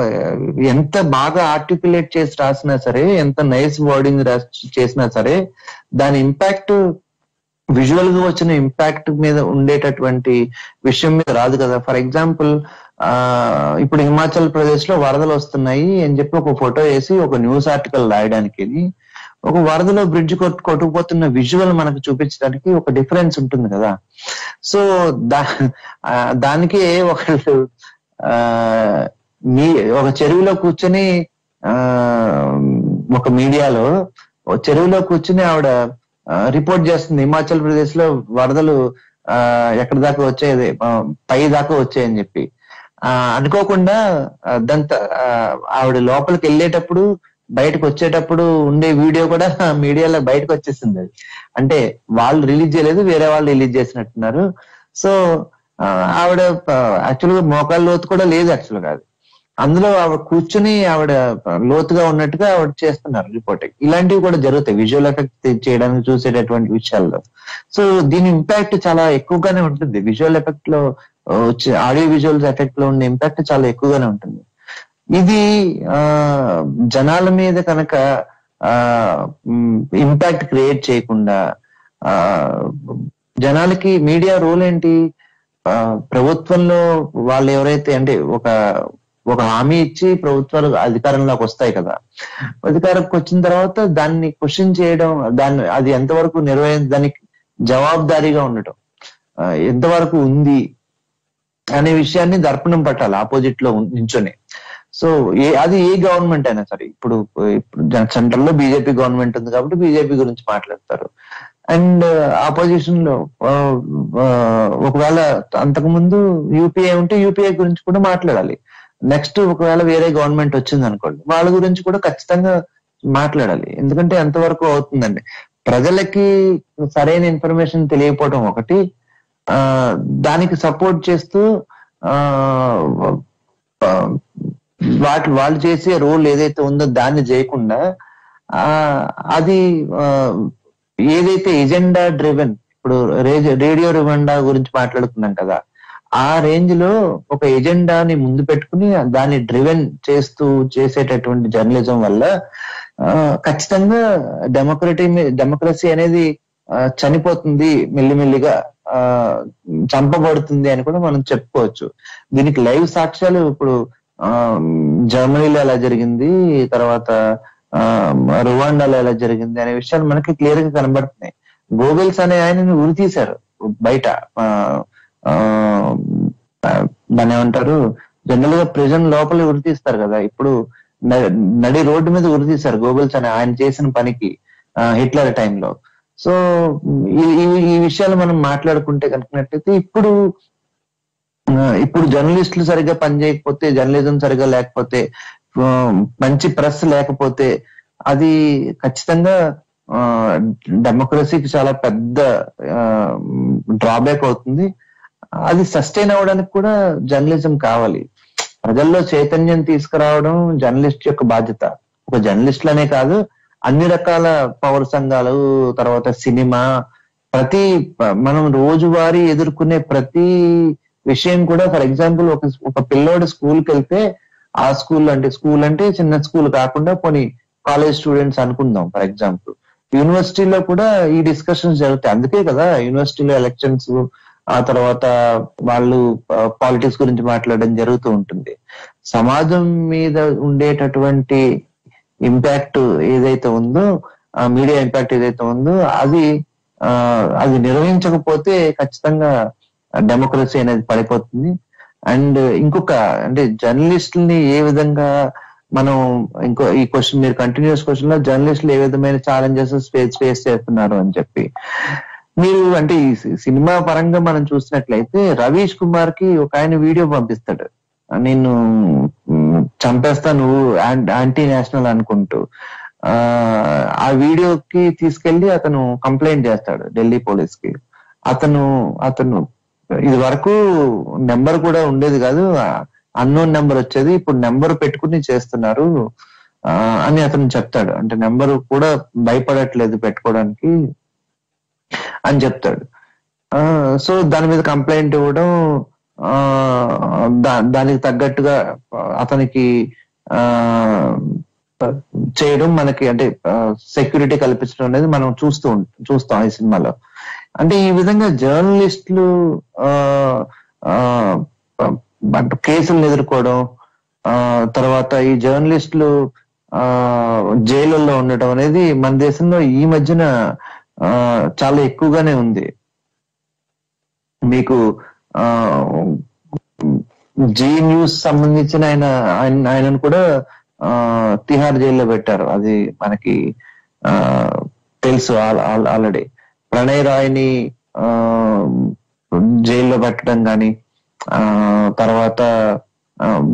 uh, ఎంత బాగా ఆర్టికులేట్ చేసి రాసినా సరే ఎంత నైస్ వర్డింగ్ చేసినా సరే దాని ఇంపాక్ట్ విజువల్గా వచ్చిన ఇంపాక్ట్ మీద ఉండేటటువంటి విషయం మీద రాదు కదా. ఫర్ ఎగ్జాంపుల్ ఆ ఇప్పుడు హిమాచల్ ప్రదేశ్లో వరదలు వస్తున్నాయి అని చెప్పి ఒక ఫోటో వేసి ఒక న్యూస్ ఆర్టికల్ రాయడానికి ఒక వరదలో బ్రిడ్జ్ కొట్టు కొట్టుకుపోతున్న విజువల్ మనకు చూపించడానికి ఒక డిఫరెన్స్ ఉంటుంది కదా. సో దా దానికే ఒకళ్ళు మీ ఒక చెరువులో కూర్చొని ఆ ఒక మీడియాలో ఒక చెరువులో కూర్చుని ఆవిడ రిపోర్ట్ చేస్తుంది. హిమాచల్ ప్రదేశ్లో వరదలు ఆ ఎక్కడి దాకా వచ్చాయి పై దాకా వచ్చాయని చెప్పి. ఆ అనుకోకుండా దంత ఆ, ఆవిడ లోపలికి వెళ్ళేటప్పుడు బయటకు వచ్చేటప్పుడు ఉండే వీడియో కూడా మీడియాలో బయటకు వచ్చేసింది అది. అంటే వాళ్ళు రిలీజ్ చేయలేదు వేరే వాళ్ళు రిలీజ్ చేసినట్టున్నారు. సో ఆవిడ యాక్చువల్గా మోకాళ్ళ లోతు కూడా లేదు యాక్చువల్గా అది. అందులో ఆవిడ కూర్చుని ఆవిడ లోతుగా ఉన్నట్టుగా ఆవిడ చేస్తున్నారు రిపోర్టింగ్ ఇలాంటివి కూడా జరుగుతాయి. విజువల్ ఎఫెక్ట్ చేయడానికి చూసేటటువంటి విషయాల్లో. సో దీని ఇంపాక్ట్ చాలా ఎక్కువగానే ఉంటుంది. విజువల్ ఎఫెక్ట్లో వచ్చే ఆడియో విజువల్స్ ఎఫెక్ట్లో ఉండే ఇంపాక్ట్ చాలా ఎక్కువగానే ఉంటుంది. ఇది ఆ జనాల మీద కనుక ఇంపాక్ట్ క్రియేట్ చేయకుండా ఆ జనాలకి మీడియా రోల్ ఏంటి? ప్రభుత్వంలో వాళ్ళు ఎవరైతే అంటే ఒక ఒక హామీ ఇచ్చి ప్రభుత్వాలు అధికారంలోకి వస్తాయి కదా. అధికారంకి వచ్చిన తర్వాత దాన్ని క్వశ్చన్ చేయడం దాన్ని అది ఎంతవరకు నిర్వహి దానికి జవాబుదారీగా ఉండటం ఎంతవరకు ఉంది అనే విషయాన్ని దర్పణం పట్టాలి ఆపోజిట్లో ఉం- నించొని. సో ఏ అది ఏ గవర్నమెంట్ అయినా సరే ఇప్పుడు ఇప్పుడు సెంట్రల్లో బీజేపీ గవర్నమెంట్ ఉంది కాబట్టి బీజేపీ గురించి మాట్లాడతారు. అండ్ ఆపోజిషన్లో ఒకవేళ అంతకుముందు యూపీఏ ఉంటే యూపీఏ గురించి కూడా మాట్లాడాలి. నెక్స్ట్ ఒకవేళ వేరే గవర్నమెంట్ వచ్చింది అనుకోండి వాళ్ళ గురించి కూడా ఖచ్చితంగా మాట్లాడాలి. ఎందుకంటే ఎంతవరకు అవుతుందండి. ప్రజలకి సరైన ఇన్ఫర్మేషన్ తెలియకపోవడం ఒకటి ఆ దానికి సపోర్ట్ చేస్తూ వాటి వాళ్ళు చేసే రోల్ ఏదైతే ఉందో దాన్ని చేయకుండా అది ఏదైతే ఎజెండా డ్రివెన్ ఇప్పుడు రేడియో రివెండా గురించి మాట్లాడుతున్నాం కదా ఆ రేంజ్లో ఒక ఎజెండాని ముందు పెట్టుకుని దాన్ని డ్రివెన్ చేస్తూ చేసేటటువంటి జర్నలిజం వల్ల ఆ, ఖచ్చితంగా డెమోక్రటీ డెమోక్రసీ అనేది చనిపోతుంది మెల్లిమెల్లిగా ఆ చంపబడుతుంది అని కూడా మనం చెప్పుకోవచ్చు. దీనికి లైవ్ సాక్ష్యాలు ఇప్పుడు ఆ జర్మనీలో ఎలా జరిగింది తర్వాత రువాండాలో ఎలా జరిగింది అనే విషయాలు మనకి క్లియర్గా కనబడుతున్నాయి. గోగల్స్ అనే ఆయనని ఉరి తీశారు బయట ఆ, ఏమంటారు? జనరల్గా ప్రిజన్ లోపల ఉరి తీస్తారు కదా. ఇప్పుడు నడి రోడ్డు మీద ఉరి తీస్తారు గోగల్స్ అని ఆయన చేసిన పనికి హిట్లర్ టైంలో. సో ఈ- ఈ- విషయాలు మనం మాట్లాడుకుంటే కనుకున్నట్లయితే ఇప్పుడు ఇప్పుడు జర్నలిస్టులు సరిగ్గా పనిచేయకపోతే జర్నలిజం సరిగ్గా లేకపోతే మంచి ప్రెస్ లేకపోతే అది ఖచ్చితంగా డెమోక్రసీకి చాలా పెద్ద డ్రాబ్యాక్ అవుతుంది. అది సస్టైన్ అవ్వడానికి కూడా జర్నలిజం కావాలి. ప్రజల్లో చైతన్యం తీసుకురావడం జర్నలిస్ట్ యొక్క బాధ్యత. ఒక జర్నలిస్టులనే కాదు అన్ని రకాల పౌర సంఘాలు తర్వాత సినిమా ప్రతి మనం రోజువారీ ఎదుర్కొనే ప్రతి విషయం కూడా ఫర్ ఎగ్జాంపుల్ ఒక ఒక పిల్లోడు స్కూల్కి వెళ్తే ఆ స్కూల్ అంటే స్కూల్ అంటే చిన్న స్కూల్ కాకుండా కొన్ని కాలేజ్ స్టూడెంట్స్ అనుకుందాం ఫర్ ఎగ్జాంపుల్ యూనివర్సిటీలో కూడా ఈ డిస్కషన్స్ జరుగుతాయి. అందుకే కదా యూనివర్సిటీలో ఎలక్షన్స్ ఆ తర్వాత వాళ్ళు పాలిటిక్స్ గురించి మాట్లాడడం జరుగుతూ ఉంటుంది. సమాజం మీద ఉండేటటువంటి ఇంపాక్ట్ ఏదైతే ఉందో ఆ మీడియా ఇంపాక్ట్ ఏదైతే ఉందో అది ఆ అది నిర్వహించకపోతే ఖచ్చితంగా డెమోక్రసీ అనేది పడిపోతుంది. అండ్ ఇంకొక అంటే జర్నలిస్టుల్ని ఏ విధంగా మనం ఇంకో ఈ క్వశ్చన్ మీరు కంటిన్యూస్ క్వశ్చన్లో జర్నలిస్టులు ఏ విధమైన ఛాలెంజెస్ ఫేస్ ఫేస్ చేస్తున్నారు అని చెప్పి. మీరు అంటే ఈ సినిమా పరంగా మనం చూసినట్లయితే రవీష్ కుమార్కి ఒక ఆయన వీడియో పంపిస్తాడు. నేను చంపేస్తా నువ్వు యాంటీ నేషనల్ అనుకుంటూ. ఆ ఆ వీడియోకి తీసుకెళ్ళి అతను కంప్లైంట్ చేస్తాడు ఢిల్లీ పోలీస్కి అతను అతను ఇది వరకు నెంబర్ కూడా ఉండేది కాదు. అన్నోన్ నెంబర్ వచ్చేది. ఇప్పుడు నెంబర్ పెట్టుకుని చేస్తున్నారు. అని అతను చెప్తాడు. అంటే నెంబర్ కూడా భయపడట్లేదు పెట్టుకోవడానికి. అని చెప్తాడు. ఆ, సో దాని మీద కంప్లైంట్ ఇవ్వడం ఆ, దా- దానికి తగ్గట్టుగా అతనికి చేయడం మనకి అంటే సెక్యూరిటీ కల్పించడం అనేది మనం చూస్తూ చూస్తాం ఈ సినిమాలో. అంటే ఈ విధంగా జర్నలిస్టులు ఆ, అంటే కేసులను ఎదుర్కోవడం ఆ, తర్వాత ఈ జర్నలిస్టులు ఆ జైలుల్లో ఉండటం అనేది మన దేశంలో ఈ మధ్యన చాలా ఎక్కువగానే ఉంది. మీకు ఆ జీ న్యూస్ సంబంధించిన ఆయన ఆయన ఆయనను కూడా ఆ తిహార్ జైల్లో పెట్టారు. అది మనకి ఆ తెలుసు ఆల్రెడీ. ప్రణయ్ రాయ్ని ఆ జైల్లో పెట్టడం కానీ ఆ తర్వాత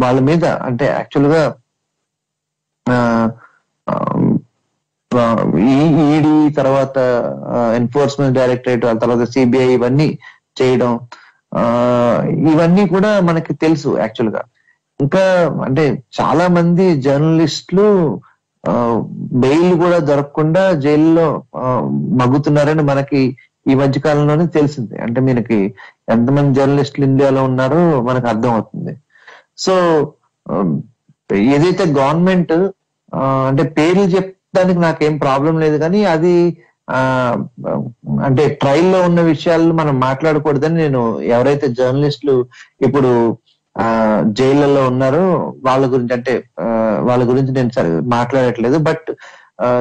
వాళ్ళ మీద అంటే యాక్చువల్గా ఆ, ఈడీ తర్వాత ఎన్ఫోర్స్మెంట్ డైరెక్టరేట్ ఆ తర్వాత సిబిఐ ఇవన్నీ చేయడం ఆ ఇవన్నీ కూడా మనకి తెలుసు యాక్చువల్గా. ఇంకా అంటే చాలా మంది జర్నలిస్టులు బెయిల్ కూడా దొరకకుండా జైల్లో మగ్గుతున్నారని మనకి ఈ మధ్య కాలంలోనే తెలిసింది. అంటే మనకి ఎంతమంది జర్నలిస్టులు ఇండియాలో ఉన్నారో మనకు అర్థం అవుతుంది సో ఏదైతే గవర్నమెంట్ అంటే పేర్లు దానికి నాకేం ప్రాబ్లం లేదు కానీ అది ఆ అంటే ట్రైల్లో ఉన్న విషయాలు మనం మాట్లాడకూడదని నేను ఎవరైతే జర్నలిస్టులు ఇప్పుడు ఆ జైళ్ళలో ఉన్నారో వాళ్ళ గురించి అంటే వాళ్ళ గురించి నేను సరి- మాట్లాడట్లేదు. బట్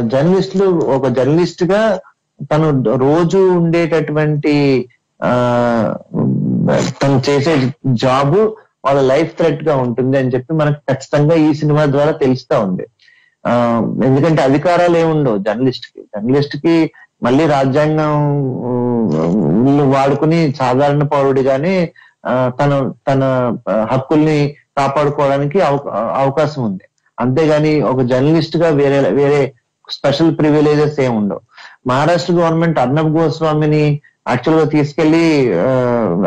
జర్నలిస్టులు ఒక జర్నలిస్ట్గా తను రోజు ఉండేటటువంటి ఆ తను చేసే జాబ్ వాళ్ళ లైఫ్ థ్రెట్గా ఉంటుంది అని చెప్పి మనకు ఖచ్చితంగా ఈ సినిమా ద్వారా తెలుస్తా ఉంది. ఎందుకంటే అధికారాలు ఏముండవు జర్నలిస్ట్కి. జర్నలిస్ట్కి మళ్ళీ రాజ్యాంగం వాడుకుని సాధారణ పౌరుడిగానే ఆ, తన తన హక్కుల్ని కాపాడుకోవడానికి అవ- అవకాశం ఉంది. అంతేగాని ఒక జర్నలిస్ట్గా వేరే వేరే స్పెషల్ ప్రివిలేజెస్ ఏమి ఉండవు. మహారాష్ట్ర గవర్నమెంట్ అర్ణబ్ గోస్వామిని యాక్చువల్గా తీసుకెళ్ళి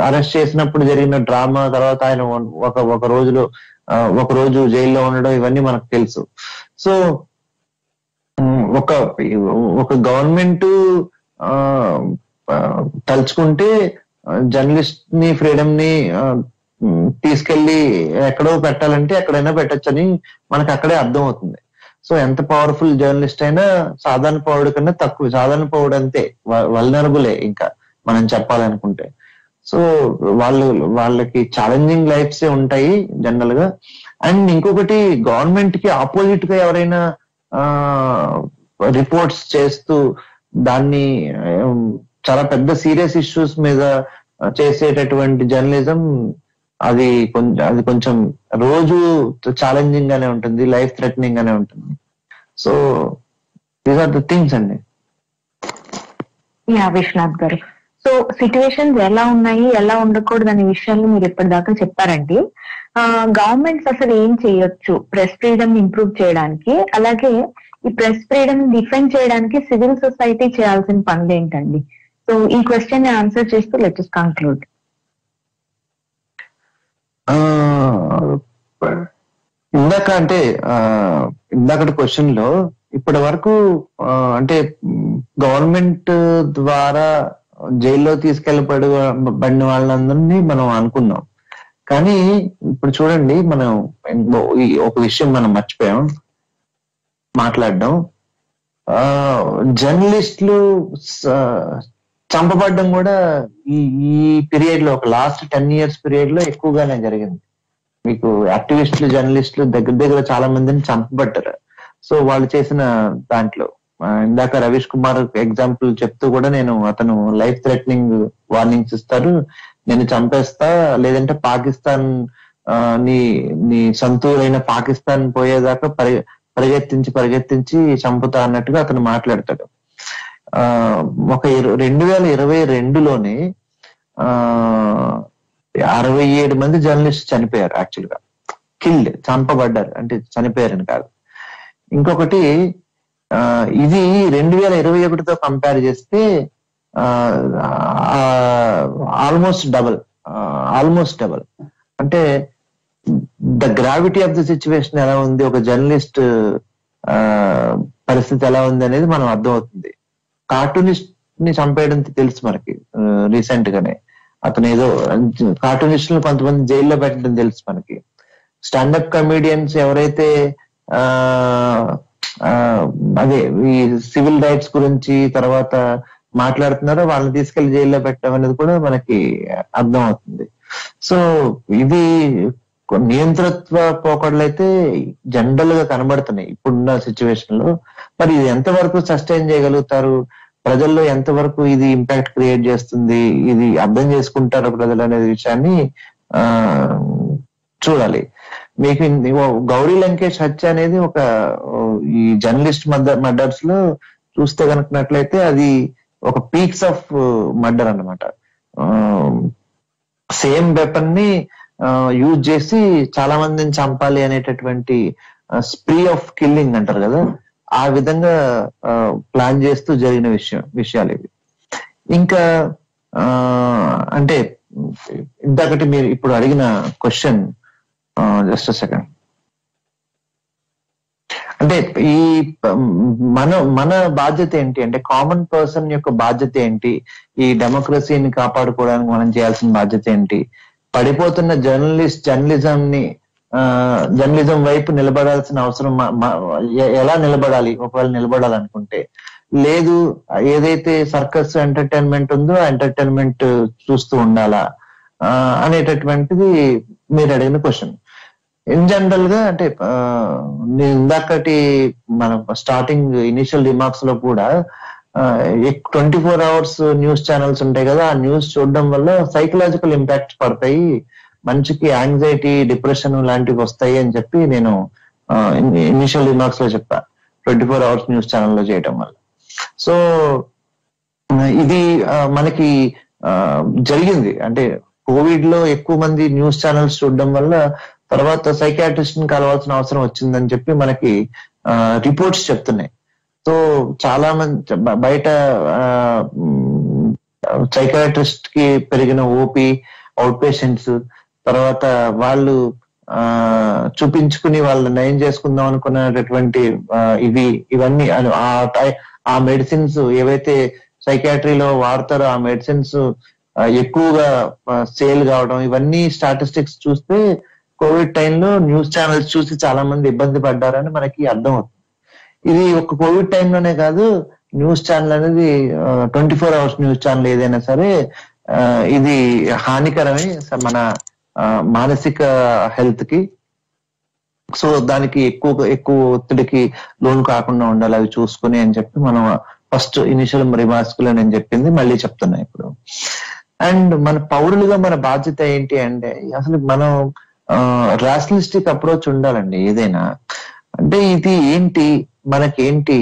అరెస్ట్ చేసినప్పుడు జరిగిన డ్రామా తర్వాత ఆయన ఒక ఒక రోజులో ఒక రోజు జైల్లో ఉండడం ఇవన్నీ మనకు తెలుసు. సో ఒక ఒక గవర్నమెంట్ తలుచుకుంటే జర్నలిస్ట్ని ఫ్రీడమ్ని తీసుకెళ్ళి ఎక్కడో పెట్టాలంటే ఎక్కడైనా పెట్టచ్చని మనకు అక్కడే అర్థం అవుతుంది సో ఎంత పవర్ఫుల్ జర్నలిస్ట్ అయినా సాధారణ పౌరుడు కన్నా తక్కువ సాధారణ పౌరుడు అంతే వల్నరబులే ఇంకా. మనం చెప్పాలనుకుంటే. సో వాళ్ళు వాళ్ళకి ఛాలెంజింగ్ లైఫ్స్ ఉంటాయి జనరల్గా. అండ్ ఇంకొకటి గవర్నమెంట్కి ఆపోజిట్గా ఎవరైనా రిపోర్ట్స్ చేస్తూ దాన్ని చాలా పెద్ద సీరియస్ ఇష్యూస్ మీద చేసేటటువంటి జర్నలిజం అది కొంచెం అది కొంచెం రోజు ఛాలెంజింగ్ గానే ఉంటుంది లైఫ్ థ్రెటనింగ్ గానే ఉంటుంది. So these are the things అండి. యా విశ్వనాథ్ గారు. సో సిచ్యువేషన్స్ ఎలా ఉన్నాయి ఎలా ఉండకూడదు అనే విషయాలు మీరు ఇప్పటిదాకా చెప్పారండి. గవర్నమెంట్స్ అసలు ఏం చేయొచ్చు ప్రెస్ ఫ్రీడమ్ ఇంప్రూవ్ చేయడానికి? అలాగే ఈ ప్రెస్ ఫ్రీడమ్ డిఫెండ్ చేయడానికి సివిల్ సొసైటీ చేయాల్సిన పనులు ఏంటండి సో ఈ క్వశ్చన్ ఆన్సర్ చేస్తూ లెటెస్ట్ కంక్లూడ్ ఇందాక అంటే ఇందాకటి క్వశ్చన్లో ఇప్పటి వరకు అంటే గవర్నమెంట్ ద్వారా జైల్లో తీసుకెళ్ళబడి బడిన వాళ్ళందరినీ మనం అనుకున్నాం. కానీ ఇప్పుడు చూడండి మనం ఈ ఒక విషయం మనం మర్చిపోయాం మాట్లాడడం. ఆ జర్నలిస్టులు చంపబడ్డం కూడా ఈ ఈ పీరియడ్లో ఒక లాస్ట్ టెన్ ఇయర్స్ పీరియడ్లో ఎక్కువగానే జరిగింది. మీకు యాక్టివిస్టులు జర్నలిస్టులు దగ్గర దగ్గర చాలా మందిని చంపబడ్డారు. సో వాళ్ళు చేసిన దాంట్లో ఇందాక రవీష్ కుమార్ ఎగ్జాంపుల్ చెప్తూ కూడా నేను అతను లైఫ్ థ్రెటనింగ్ వార్నింగ్స్ ఇస్తారు నేను చంపేస్తా లేదంటే పాకిస్తాన్ ఆ, నీ నీ సొంతూరైన పాకిస్తాన్ పోయేదాకా పరి పరిగెత్తించి పరిగెత్తించి చంపుతా అన్నట్టుగా అతను మాట్లాడతాడు. ఆ ఒక రెండు వేల ఇరవై రెండులోనే ఆ అరవై ఏడు మంది జర్నలిస్ట్ చనిపోయారు యాక్చువల్గా. కిల్డ్ చంపబడ్డారు. అంటే చనిపోయారని కాదు. ఇంకొకటి ఇది రెండు వేల ఇరవై ఒకటితో కంపేర్ చేస్తే ఆల్మోస్ట్ డబల్ ఆల్మోస్ట్ డబల్ అంటే the gravity of the situation ఎలా ఉంది ఒక జర్నలిస్ట్ పరిస్థితి ఎలా ఉంది అనేది మనం అర్థమవుతుంది. కార్టూనిస్ట్ని చంపేయడం తెలుసు మనకి రీసెంట్ గానే అతను ఏదో కార్టూనిస్ట్ కొంతమంది జైల్లో పెట్టడం తెలుసు మనకి. స్టాండప్ కమీడియన్స్ ఎవరైతే ఆ ఆ, అదే ఈ సివిల్ రైట్స్ గురించి తర్వాత మాట్లాడుతున్నారో వాళ్ళని తీసుకెళ్ళి జైల్లో పెట్టడం అనేది కూడా మనకి అర్థం అవుతుంది సో ఇది నియంత్రత్వ నియంతృత్వ పోకడలు అయితే జనరల్గా కనబడుతున్నాయి ఇప్పుడున్న సిచ్యువేషన్లో మరి ఇది ఎంతవరకు సస్టైన్ చేయగలుగుతారు? ప్రజల్లో ఎంతవరకు ఇది ఇంపాక్ట్ క్రియేట్ చేస్తుంది? ఇది అర్థం చేసుకుంటారు ప్రజలు అనే విషయాన్ని ఆ చూడాలి. మీకు గౌరీ లంకేష్ హత్య అనేది ఒక ఈ జర్నలిస్ట్ మర్డర్స్లో చూస్తే కనుకున్నట్లయితే అది ఒక పీక్స్ ఆఫ్ మర్డర్ అన్నమాట. సేమ్ వెపన్ని యూజ్ చేసి చాలా మందిని చంపాలి అనేటటువంటి స్ప్రీ ఆఫ్ కిల్లింగ్ అంటారు కదా? ఆ విధంగా ప్లాన్ చేస్తూ జరిగిన విషయం విషయాలు ఇవి. ఇంకా ఆ, అంటే ఇంతకటి మీరు ఇప్పుడు అడిగిన క్వశ్చన్ జస్ట్ సెకండ్ అంటే ఈ మన మన బాధ్యత ఏంటి? అంటే కామన్ పర్సన్ యొక్క బాధ్యత ఏంటి? ఈ డెమోక్రసీని కాపాడుకోవడానికి మనం చేయాల్సిన బాధ్యత ఏంటి? పడిపోతున్న జర్నలిస్ట్ జర్నలిజం ని జర్నలిజం వైపు నిలబడాల్సిన అవసరం ఎలా నిలబడాలి? ఒకవేళ నిలబడాలనుకుంటే. లేదు ఏదైతే సర్కస్ ఎంటర్టైన్మెంట్ ఉందో ఎంటర్టైన్మెంట్ చూస్తూ ఉండాలా? అనేటటువంటిది మీరు అడిగిన క్వశ్చన్ ఇన్ జనరల్గా అంటే నేను ఇందాకటి మన స్టార్టింగ్ ఇనిషియల్ రిమార్క్స్లో కూడా twenty four hours news channels ఉంటాయి కదా ఆ న్యూస్ చూడడం వల్ల సైకలాజికల్ ఇంపాక్ట్స్ పడతాయి. మనిషికి యాంగ్జైటీ డిప్రెషన్ లాంటివి వస్తాయి అని చెప్పి నేను ఇనిషియల్ రిమార్క్స్లో చెప్పా. ట్వంటీ ఫోర్ అవర్స్ న్యూస్ ఛానల్లో చేయడం వల్ల. సో ఇది మనకి ఆ, జరిగింది. అంటే కోవిడ్లో ఎక్కువ మంది న్యూస్ ఛానల్స్ చూడడం వల్ల తర్వాత సైకాట్రిస్ట్ని కలవాల్సిన అవసరం వచ్చిందని చెప్పి మనకి రిపోర్ట్స్ చెప్తున్నాయి. సో చాలా మంది బయట సైకాట్రిస్ట్కి పెరిగిన ఓపీ అవుట్ పేషెంట్స్ తర్వాత వాళ్ళు ఆ చూపించుకుని వాళ్ళు నయం చేసుకుందాం అనుకున్నటువంటి ఇవి ఇవన్నీ ఆ ఆ మెడిసిన్స్ ఏవైతే సైకాట్రీలో వాడతారో ఆ మెడిసిన్స్ ఎక్కువగా సేల్ కావడం ఇవన్నీ స్టాటిస్టిక్స్ చూస్తే కోవిడ్ టైంలో న్యూస్ ఛానల్స్ చూసి చాలా మంది ఇబ్బంది పడ్డారని మనకి అర్థం అవుతుంది. ఇది ఒక కోవిడ్ టైంలోనే కాదు న్యూస్ ఛానల్ అనేది twenty four hours news channel ఏదైనా సరే ఇది హానికరమే మన ఆ, మానసిక హెల్త్కి సో దానికి ఎక్కువ ఎక్కువ ఒత్తిడికి లోన్ కాకుండా ఉండాలి అవి చూసుకుని అని చెప్పి మనం ఫస్ట్ ఇనిషియల్ రిమార్క్స్లో నేను చెప్పింది మళ్ళీ చెప్తున్నా ఇప్పుడు. అండ్ మన పౌరులుగా మన బాధ్యత ఏంటి అంటే అసలు మనం రాషనలిస్టిక్ అప్రోచ్ ఉండాలండి ఏదైనా. అంటే ఇది ఏంటి మనకేంటి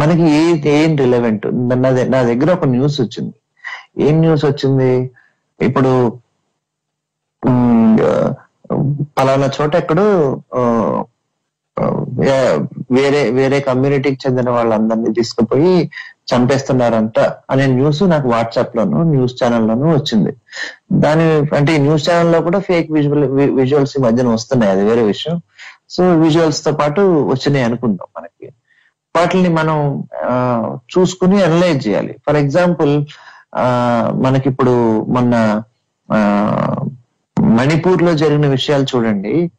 మనకి ఏ ఏం రిలవెంట్ నా నా దగ్గర ఒక న్యూస్ వచ్చింది. ఏం న్యూస్ వచ్చింది? ఇప్పుడు పలానా చోట ఎక్కడో వేరే వేరే కమ్యూనిటీకి చెందిన వాళ్ళందరినీ తీసుకుపోయి చంపేస్తున్నారంట అనే న్యూస్ నాకు వాట్సాప్ లోను న్యూస్ ఛానల్లోనూ వచ్చింది. దాని అంటే న్యూస్ ఛానల్లో కూడా ఫేక్ విజువల్ విజువల్స్ ఈ మధ్యన వస్తున్నాయి అది వేరే విషయం. సో విజువల్స్తో పాటు వచ్చినాయి అనుకుందాం మనకి. వాటిని మనం చూసుకుని అనలైజ్ చేయాలి. ఫర్ ఎగ్జాంపుల్ మనకిప్పుడు మొన్న ఆ, మణిపూర్లో జరిగిన విషయాలు చూడండి.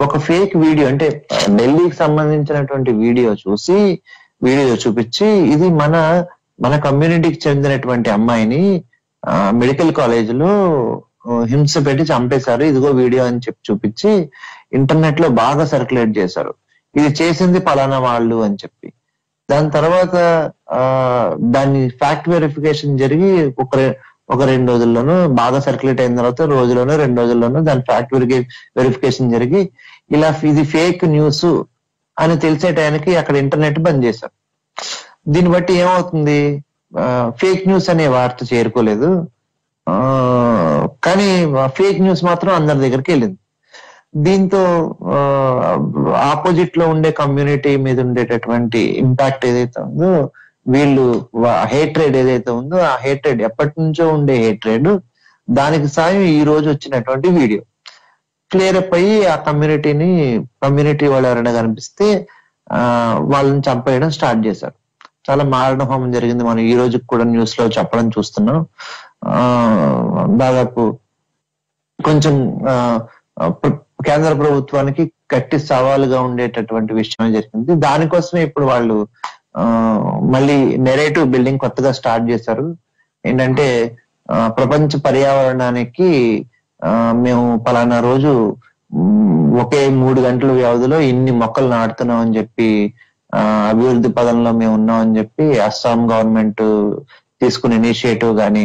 ఒక ఫేక్ వీడియో అంటే ఢిల్లీకి సంబంధించినటువంటి వీడియో చూసి వీడియో చూపించి ఇది మన మన కమ్యూనిటీకి చెందినటువంటి అమ్మాయిని మెడికల్ కాలేజ్లో హింస పెట్టి చంపేశారు ఇదిగో వీడియో అని చెప్పి చూపించి ఇంటర్నెట్లో బాగా సర్క్యులేట్ చేశారు. ఇది చేసింది పలానా వాళ్ళు అని చెప్పి. దాని తర్వాత ఆ దాన్ని ఫ్యాక్ట్ వెరిఫికేషన్ జరిగి ఒక ఒక రెండు రోజుల్లోనూ బాగా సర్క్యులేట్ అయిన తర్వాత రోజులోనూ రెండు రోజుల్లోనూ దాని ఫ్యాక్ట్ వెరిఫికేషన్ జరిగి ఇలా ఇది ఫేక్ న్యూస్ అని తెలిసే టైంకి అక్కడ ఇంటర్నెట్ బంద్ చేశారు. దీన్ని బట్టి ఏమవుతుంది? ఫేక్ న్యూస్ అనే వార్త చేరుకోలేదు. ఆ, కానీ ఫేక్ న్యూస్ మాత్రం అందరి దగ్గరికి వెళ్ళింది. దీంతో ఆపోజిట్లో ఉండే కమ్యూనిటీ మీద ఉండేటటువంటి ఇంపాక్ట్ ఏదైతే ఉందో వీళ్ళు హేట్రేడ్ ఏదైతే ఉందో ఆ హేట్రేడ్ ఎప్పటి నుంచో ఉండే హేట్రేడ్ దానికి సాయం ఈ రోజు వచ్చినటువంటి వీడియో. క్లియర్ అప్ అయ్యి ఆ కమ్యూనిటీని కమ్యూనిటీ వాళ్ళు ఎవరైనా కనిపిస్తే ఆ వాళ్ళని చంపేయడం స్టార్ట్ చేశారు. చాలా మారణ హోమం జరిగింది. మనం ఈ రోజు కూడా న్యూస్లో చెప్పడం చూస్తున్నాం. ఆ, దాదాపు కొంచెం కేంద్ర ప్రభుత్వానికి గట్టి సవాలుగా ఉండేటటువంటి విషయం జరిగింది. దానికోసమే ఇప్పుడు వాళ్ళు మళ్ళీ నెరేటివ్ బిల్డింగ్ కొత్తగా స్టార్ట్ చేశారు. ఏంటంటే ఆ, ప్రపంచ పర్యావరణానికి ఆ, మేము పలానా రోజు ఒకే మూడు గంటల వ్యవధిలో ఇన్ని మొక్కలు నాటుతున్నాం అని చెప్పి ఆ, అభివృద్ధి పదంలో మేము ఉన్నాం అని చెప్పి అస్సాం గవర్నమెంట్ తీసుకున్న ఇనిషియేటివ్ కానీ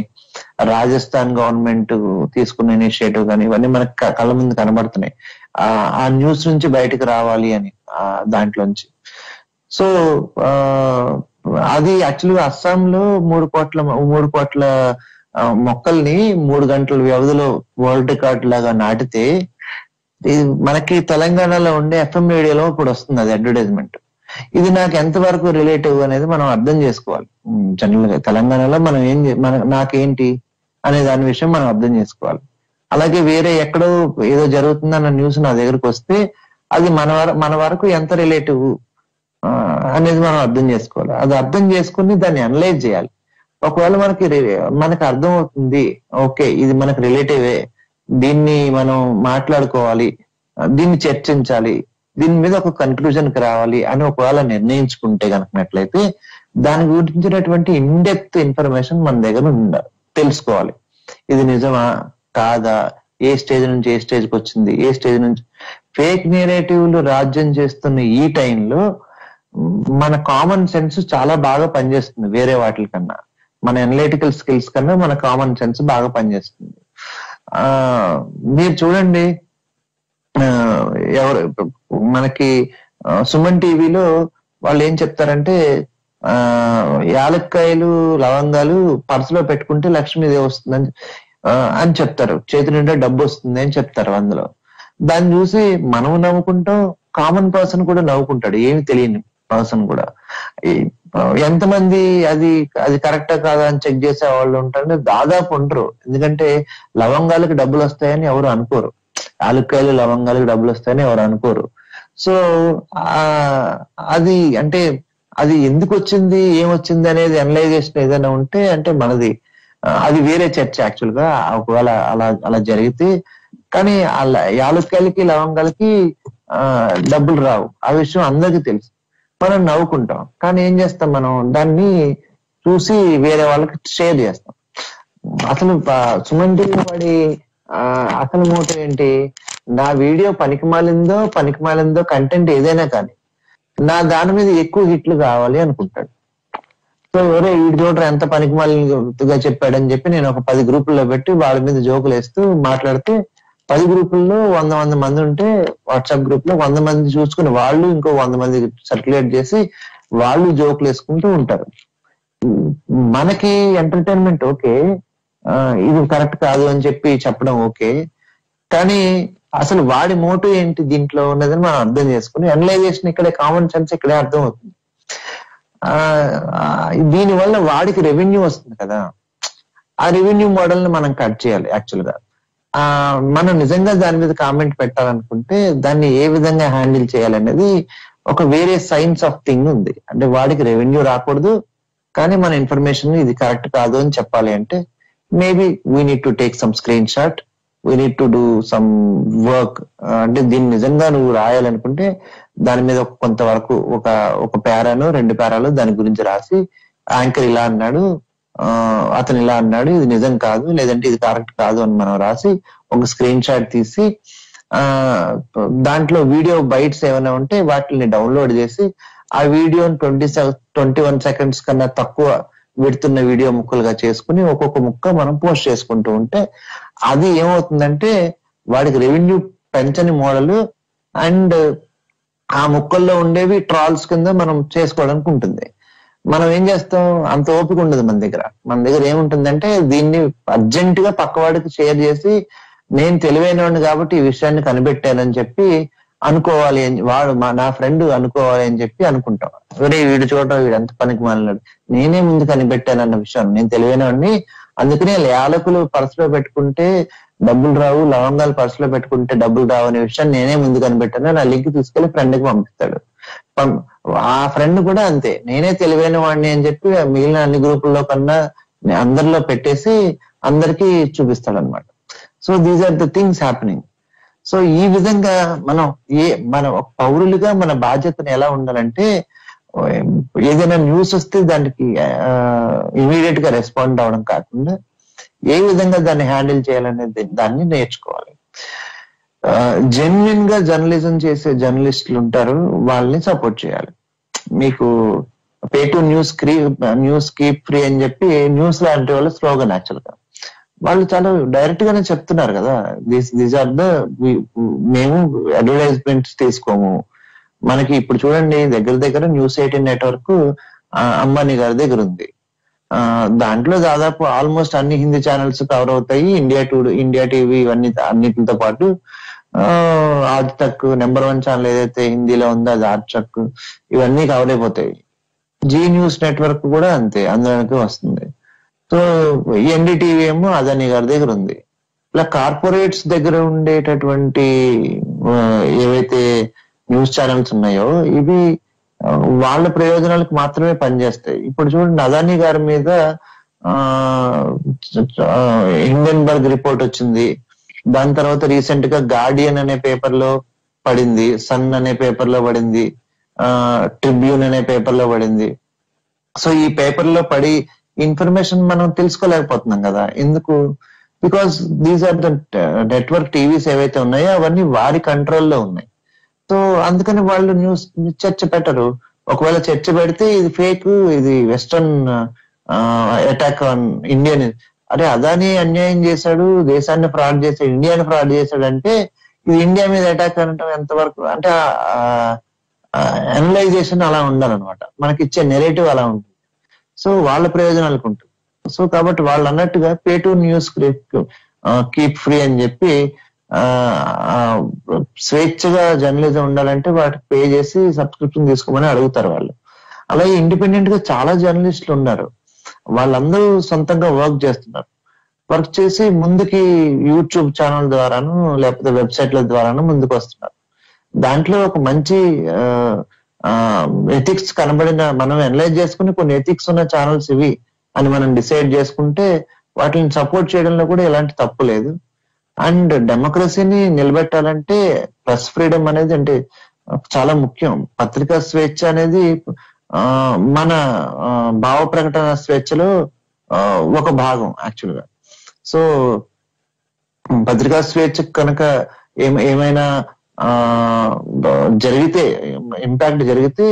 రాజస్థాన్ గవర్నమెంట్ తీసుకున్న ఇనిషియేటివ్ కానీ ఇవన్నీ మనకు క- కళ్ళ ముందు కనబడుతున్నాయి. ఆ ఆ న్యూస్ నుంచి బయటకు రావాలి అని దాంట్లోంచి. సో ఆ, అది యాక్చువల్గా అస్సాంలో మూడు కోట్ల మూడు కోట్ల మొక్కల్ని మూడు గంటల వ్యవధిలో వరల్డ్ రికార్డ్ లాగా నాటితే ఇది మనకి తెలంగాణలో ఉండే ఎఫ్ఎం రేడియోలో ఇప్పుడు వస్తుంది అది అడ్వర్టైజ్మెంట్. ఇది నాకు ఎంతవరకు రిలేటివ్ అనేది మనం అర్థం చేసుకోవాలి. జనరల్గా తెలంగాణలో మనం ఏం చే- మన నాకేంటి అనే దాని విషయం మనం అర్థం చేసుకోవాలి. అలాగే వేరే ఎక్కడో ఏదో జరుగుతుందన్న న్యూస్ నా దగ్గరకు వస్తే అది మన వర మన వరకు ఎంత రిలేటివ్ అనేది మనం అర్థం చేసుకోవాలి. అది అర్థం చేసుకుని దాన్ని అనలైజ్ చేయాలి. ఒకవేళ మనకి మనకి అర్థం అవుతుంది ఓకే ఇది మనకు రిలేటివే దీన్ని మనం మాట్లాడుకోవాలి దీన్ని చర్చించాలి దీని మీద ఒక కన్క్లూజన్కి రావాలి అని ఒకవేళ నిర్ణయించుకుంటే కనుకనట్లయితే దాని గురించినటువంటి ఇన్డెప్త్ ఇన్ఫర్మేషన్ మన దగ్గర ఉండాలి తెలుసుకోవాలి. ఇది నిజమా? కాదా? ఏ స్టేజ్ నుంచి ఏ స్టేజ్కి వచ్చింది? ఏ స్టేజ్ నుంచి? ఫేక్ నేరేటివ్లు రాజ్యం చేస్తున్న ఈ టైంలో మన కామన్ సెన్స్ చాలా బాగా పనిచేస్తుంది వేరే వాటి కన్నా. మన అనలిటికల్ స్కిల్స్ కన్నా మన కామన్ సెన్స్ బాగా పనిచేస్తుంది. ఆ మీరు చూడండి ఎవరు మనకి సుమన్ టీవీలో వాళ్ళు ఏం చెప్తారంటే ఆ యాలక్కాయలు లవంగాలు పర్సులో పెట్టుకుంటే లక్ష్మీదేవి వస్తుందని అని చెప్తారు. చేతి నిండా డబ్బు వస్తుంది అని చెప్తారు అందులో. దాన్ని చూసి మనం నవ్వుకుంటాం కామన్ పర్సన్ కూడా నవ్వుకుంటాడు. ఏమి తెలియని పర్సన్ కూడా. ఎంతమంది అది అది కరెక్టా కాదా అని చెక్ చేసే వాళ్ళు ఉంటారంటే దాదాపు ఉండరు. ఎందుకంటే లవంగాలకు డబ్బులు వస్తాయని ఎవరు అనుకోరు. యాలక్కాయలు లవంగాలకు డబ్బులు వస్తాయని ఎవరు అనుకోరు. సో ఆ అది అంటే అది ఎందుకు వచ్చింది ఏమొచ్చింది అనేది అనలైజేషన్ ఏదైనా ఉంటే అంటే మనది అది వేరే చర్చ యాక్చువల్గా. ఒకవేళ అలా అలా జరిగితే కానీ అలా యాలుక్కాయలకి లవంగాలకి ఆ డబ్బులు రావు. ఆ విషయం అందరికీ తెలుసు. మనం నవ్వుకుంటాం. కానీ ఏం చేస్తాం మనం? దాన్ని చూసి వేరే వాళ్ళకి షేర్ చేస్తాం. అసలు ప- సుమన్ టీవీ వాడి ఆ, అసలు మూట ఏంటి? నా వీడియో పనికి మాలిందో పనికి మాలిందో కంటెంట్ ఏదైనా కానీ నా దాని మీద ఎక్కువ హిట్లు కావాలి అనుకుంటాడు. సో ఎవరే ఈ చూడరు ఎంత పనికి మాలిగా చెప్పాడని చెప్పి నేను ఒక పది గ్రూపుల్లో పెట్టి వాళ్ళ మీద జోకులు వేస్తూ మాట్లాడితే పది గ్రూపుల్లో వంద వంద మంది ఉంటే వాట్సాప్ గ్రూప్లో వంద మంది చూసుకుని వాళ్ళు ఇంకో వంద మంది సర్క్యులేట్ చేసి వాళ్ళు జోకులు వేసుకుంటూ ఉంటారు. మనకి ఎంటర్టైన్మెంట్ ఓకే ఇది కరెక్ట్ కాదు అని చెప్పి చెప్పడం ఓకే కానీ అసలు వాడి మోటివ్ ఏంటి దీంట్లో ఉన్నదని మనం అర్థం చేసుకుని అనలైజేషన్ ఇక్కడే కామన్ సెన్స్ ఇక్కడే అర్థం అవుతుంది ఆ దీని వల్ల వాడికి రెవెన్యూ వస్తుంది కదా. ఆ రెవెన్యూ మోడల్ని మనం కట్ చేయాలి యాక్చువల్గా ఆ మనం నిజంగా దాని మీద కామెంట్ పెట్టాలనుకుంటే దాన్ని ఏ విధంగా హ్యాండిల్ చేయాలనేది ఒక వేరే సైన్స్ ఆఫ్ థింగ్ ఉంది. అంటే వాడికి రెవెన్యూ రాకూడదు కానీ మన ఇన్ఫర్మేషన్ ఇది కరెక్ట్ కాదు అని చెప్పాలి అంటే maybe we need to take some screenshot we need to do some work అంటే దీన్ని నిజంగా నువ్వు రాయాలనుకుంటే దాని మీద కొంతవరకు ఒక ఒక పేరాను రెండు పేరాలు దాని గురించి రాసి యాంకర్ ఇలా అన్నాడు అతను ఇలా అన్నాడు ఇది నిజం కాదు లేదంటే ఇది కరెక్ట్ కాదు అని మనం రాసి ఒక స్క్రీన్ షాట్ తీసి ఆ దాంట్లో వీడియో బైట్స్ ఏమైనా ఉంటే వాటిని డౌన్లోడ్ చేసి ఆ వీడియోని ట్వంటీ ట్వంటీ వన్ సెకండ్స్ కన్నా తక్కువ పెడుతున్న వీడియో ముక్కలుగా చేసుకుని ఒక్కొక్క ముక్క మనం పోస్ట్ చేసుకుంటూ ఉంటే అది ఏమవుతుందంటే వాడికి రెవెన్యూ పెంచని మోడల్ అండ్ ఆ ముక్కల్లో ఉండేవి ట్రాల్స్ కింద మనం చేసుకోవడానికి ఉంటుంది మనం ఏం చేస్తాం? అంత ఓపిక ఉండదు మన దగ్గర. మన దగ్గర ఏముంటుందంటే దీన్ని అర్జెంట్గా పక్కవాడికి షేర్ చేసి నేను తెలివైనవాడిని కాబట్టి ఈ విషయాన్ని కనిపెట్టానని చెప్పి అనుకోవాలి అని వాడు మా నా ఫ్రెండ్ అనుకోవాలి అని చెప్పి అనుకుంటాం. ఒరే వీడు చూడటం వీడు ఎంత పనికి మాలినాడు. నేనే ముందు కనిపెట్టానన్న విషయం. నేను తెలివైనవాడిని. అందుకనే యాలకులు పర్సులో పెట్టుకుంటే డబ్బులు రావు లవంగాలు పర్సులో పెట్టుకుంటే డబ్బులు రావు అనే విషయాన్ని నేనే ముందు కనిపెట్టాను. నా లింక్ తీసుకెళ్ళి ఫ్రెండ్కి పంపిస్తాడు. ఆ ఫ్రెండ్ కూడా అంతే. నేనే తెలివైన వాడిని అని చెప్పి మిగిలిన అన్ని గ్రూపుల్లో కన్నా అందరిలో పెట్టేసి అందరికీ చూపిస్తాడు అనమాట so these are the things happening so ఈ విధంగా మనం ఏ మన పౌరులుగా మన బాధ్యతను ఎలా ఉండాలంటే ఏదైనా న్యూస్ వస్తే దానికి ఇమీడియట్గా రెస్పాండ్ అవడం కాకుండా ఏ విధంగా దాన్ని హ్యాండిల్ చేయాలనేది దాన్ని నేర్చుకోవాలి. జెన్యున్గా జర్నలిజం చేసే జర్నలిస్టులు ఉంటారు వాళ్ళని సపోర్ట్ చేయాలి. మీకు పే టు న్యూస్ క్రీ న్యూస్ కీప్ ఫ్రీ అని చెప్పి న్యూస్ లాంటి వాళ్ళ స్లోగన్ యాక్చువల్గా. వాళ్ళు చాలా డైరెక్ట్ గానే చెప్తున్నారు కదా దిస్ దిస్ ఆర్ ద మేము అడ్వర్టైజ్మెంట్స్ తీసుకోము. మనకి ఇప్పుడు చూడండి దగ్గర దగ్గర న్యూస్ ఎయిటీన్ నెట్వర్క్ అంబానీ గారి దగ్గర ఉంది. ఆ దాంట్లో దాదాపు ఆల్మోస్ట్ అన్ని హిందీ ఛానల్స్ కవర్ అవుతాయి. ఇండియా టూ ఇండియా టీవీ ఇవన్నీ అన్నిటితో పాటు ఆజ్ తక్ నెంబర్ వన్ ఛానల్ ఏదైతే హిందీలో ఉందో అది ఆజ్ తక్ ఇవన్నీ కవర్ అయిపోతాయి. జీ న్యూస్ నెట్వర్క్ కూడా అంతే అందులోకి వస్తుంది. సో ఎన్డీటీవీ ఏమో అదని గారి దగ్గర ఉంది. ఇలా కార్పొరేట్స్ దగ్గర ఉండేటటువంటి ఏవైతే న్యూస్ ఛానల్స్ ఉన్నాయో ఇవి వాళ్ళ ప్రయోజనాలకు మాత్రమే పనిచేస్తాయి. ఇప్పుడు చూడండి అదాని గారి మీద హిండెన్బర్గ్ రిపోర్ట్ వచ్చింది. దాని తర్వాత రీసెంట్గా గార్డియన్ అనే పేపర్లో పడింది సన్ అనే పేపర్లో పడింది ట్రిబ్యూన్ అనే పేపర్లో పడింది. సో ఈ పేపర్లో పడి ఇన్ఫర్మేషన్ మనం తెలుసుకోలేకపోతున్నాం కదా. ఎందుకు? Because these are the network TVs ఏవైతే ఉన్నాయో అవన్నీ వారి కంట్రోల్లో ఉన్నాయి. సో అందుకని వాళ్ళు న్యూస్ చర్చ పెట్టరు. ఒకవేళ చర్చ పెడితే ఇది ఫేక్ ఇది వెస్టర్న్ అటాక్ ఆన్ ఇండియన్ అరే అదాని అన్యాయం చేశాడు దేశాన్ని ఫ్రాడ్ చేశాడు ఇండియాని ఫ్రాడ్ చేశాడు అంటే ఇది ఇండియా మీద అటాక్ అనటం ఎంతవరకు అంటే అనలైజేషన్ అలా ఉండాలన్నమాట. మనకి ఇచ్చే నెరేటివ్ అలా ఉంటుంది. సో వాళ్ళ ప్రయోజనాలకు ఉంటుంది. సో కాబట్టి వాళ్ళు అన్నట్టుగా pay to news keep free అని చెప్పి స్వేచ్ఛగా జర్నలిజం ఉండాలంటే వాటికి పే చేసి సబ్స్క్రిప్షన్ తీసుకోమని అడుగుతారు వాళ్ళు. అలాగే ఇండిపెండెంట్గా చాలా జర్నలిస్టులు ఉన్నారు. వాళ్ళందరూ సొంతంగా వర్క్ చేస్తున్నారు. వర్క్ చేసి ముందుకి యూట్యూబ్ ఛానల్ ద్వారాను లేకపోతే వెబ్సైట్ల ద్వారాను ముందుకు వస్తున్నారు. దాంట్లో ఒక మంచి ఎథిక్స్ కనబడిన మనం అనలైజ్ చేసుకుని కొన్ని ఎథిక్స్ ఉన్న ఛానల్స్ ఇవి అని మనం డిసైడ్ చేసుకుంటే వాటిని సపోర్ట్ చేయడంలో కూడా ఎలాంటి తప్పు లేదు. అండ్ డెమోక్రసీని నిలబెట్టాలంటే ప్రెస్ ఫ్రీడమ్ అనేది అంటే చాలా ముఖ్యం. పత్రికా స్వేచ్ఛ అనేది మన భావ ప్రకటన స్వేచ్ఛలో ఒక భాగం యాక్చువల్గా. సో పత్రికా స్వేచ్ఛ కనుక ఏమైనా జరిగితే ఇంపాక్ట్ జరిగితే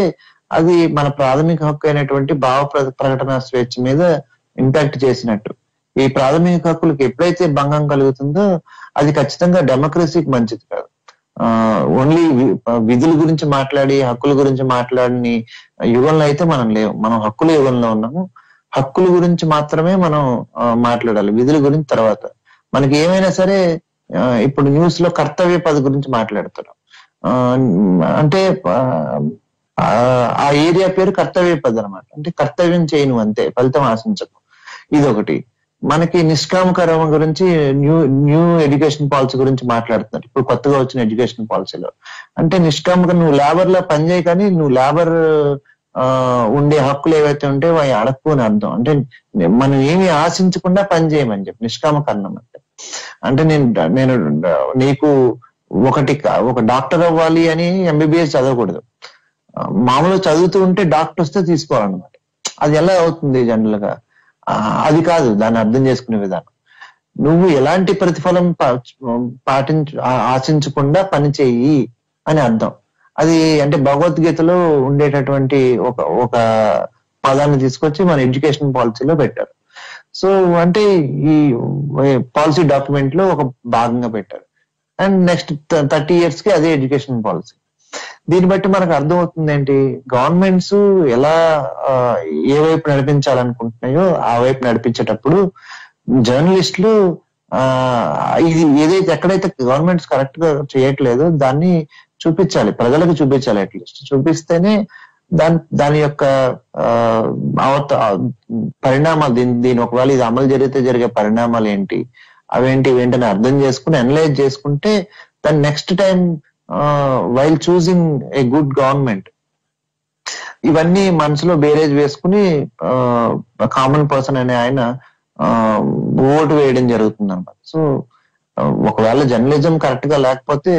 అది మన ప్రాథమిక హక్కు అయినటువంటి భావ ప్రకటన స్వేచ్ఛ మీద ఇంపాక్ట్ చేసినట్టు. ఈ ప్రాథమిక హక్కులకు ఎప్పుడైతే భంగం కలుగుతుందో అది ఖచ్చితంగా డెమోక్రసీకి మంచిది కాదు. ఓన్లీ విధుల గురించి మాట్లాడి హక్కుల గురించి మాట్లాడిని యుగంలో అయితే మనం లేవు. మనం హక్కుల యుగంలో ఉన్నాము. హక్కుల గురించి మాత్రమే మనం మాట్లాడాలి. విధుల గురించి తర్వాత. మనకి ఏమైనా సరే ఇప్పుడు న్యూస్లో కర్తవ్య పద గురించి మాట్లాడతారు అంటే ఆ ఏరియా పేరు కర్తవ్య పద అనమాట అంటే కర్తవ్యం చేయను అంతే ఫలితం ఆశించకు. ఇదొకటి. మనకి నిష్కామకరం గురించి న్యూ న్యూ ఎడ్యుకేషన్ పాలసీ గురించి మాట్లాడుతున్నారు. ఇప్పుడు కొత్తగా వచ్చిన ఎడ్యుకేషన్ పాలసీలో. అంటే నిష్కామక నువ్వు లేబర్లో పనిచేయ కానీ నువ్వు లేబర్ ఉండే హక్కులు ఏవైతే ఉంటే అవి అడక్కు అని అర్థం. అంటే మనం ఏమి ఆశించకుండా పని చేయమని చెప్పి నిష్కామకరణం అంటే. అంటే నేను నేను నీకు ఒకటి ఒక డాక్టర్ అవ్వాలి అని ఎంబీబీఎస్ చదవకూడదు. మామూలుగా చదువుతూ ఉంటే డాక్టర్ వస్తే తీసుకోవాలన్నమాట. అది ఎలా అవుతుంది జనరల్గా అది కాదు దాన్ని అర్థం చేసుకునే విధానం. నువ్వు ఎలాంటి ప్రతిఫలం పాటించు ఆశించకుండా పని చెయ్యి అని అర్థం. అది అంటే భగవద్గీతలో ఉండేటటువంటి ఒక ఒక పదాన్ని తీసుకొచ్చి మన ఎడ్యుకేషన్ పాలసీలో పెట్టారు. సో అంటే ఈ పాలసీ డాక్యుమెంట్లో ఒక భాగంగా పెట్టారు. అండ్ నెక్స్ట్ థర్టీ ఇయర్స్కి అదే ఎడ్యుకేషన్ పాలసీ. దీన్ని బట్టి మనకు అర్థమవుతుంది ఏంటి? గవర్నమెంట్స్ ఎలా ఏ వైపు నడిపించాలనుకుంటున్నాయో ఆ వైపు నడిపించేటప్పుడు జర్నలిస్టులు ఆ ఇది ఏదైతే ఎక్కడైతే గవర్నమెంట్స్ కరెక్ట్గా చేయట్లేదో దాన్ని చూపించాలి. ప్రజలకు చూపించాలి అట్లీస్ట్ చూపిస్తేనే దాని దాని యొక్క అవత పరిణామాలు దీని దీని ఒకవేళ ఇది అమలు జరిగితే జరిగే పరిణామాలు ఏంటి? అవేంటి? ఇవేంటని అర్థం చేసుకుని అనలైజ్ చేసుకుంటే దాని next time while choosing a good government ఇవన్నీ మనసులో బేరేజ్ వేసుకుని కామన్ పర్సన్ అనే ఆయన ఓటు వేయడం జరుగుతుంది అనమాట సో ఒకవేళ జర్నలిజం కరెక్ట్గా లేకపోతే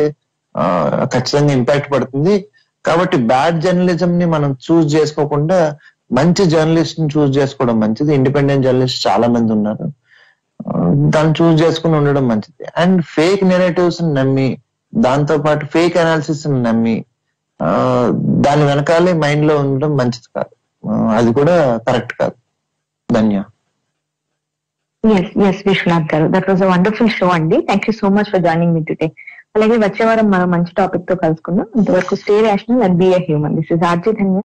ఖచ్చితంగా ఇంపాక్ట్ పడుతుంది. కాబట్టి బ్యాడ్ జర్నలిజం ని మనం చూస్ చేసుకోకుండా మంచి జర్నలిస్ట్ని చూస్ చేసుకోవడం మంచిది. ఇండిపెండెంట్ జర్నలిస్ట్ చాలా మంది ఉన్నారు. దాన్ని చూస్ చేసుకుని ఉండడం మంచిది. అండ్ ఫేక్ నెరేటివ్స్ నమ్మి దాంతో పాటు ఫేక్ అనాలిసిస్ నమ్మి ఆ, దాని వెనకాలే మైండ్లో ఉండడం మంచిది కాదు. అది కూడా కరెక్ట్ కాదు. ధన్య. ఎస్ ఎస్ విశ్వనాథ్ గారు. That was a wonderful show అండి. Thank you so much for joining me today అలాగే వచ్చే వారం మనం మంచి టాపిక్తో కలుసుకుందాం. ఇంతవరకు stay rational and be human this is RG Dhanya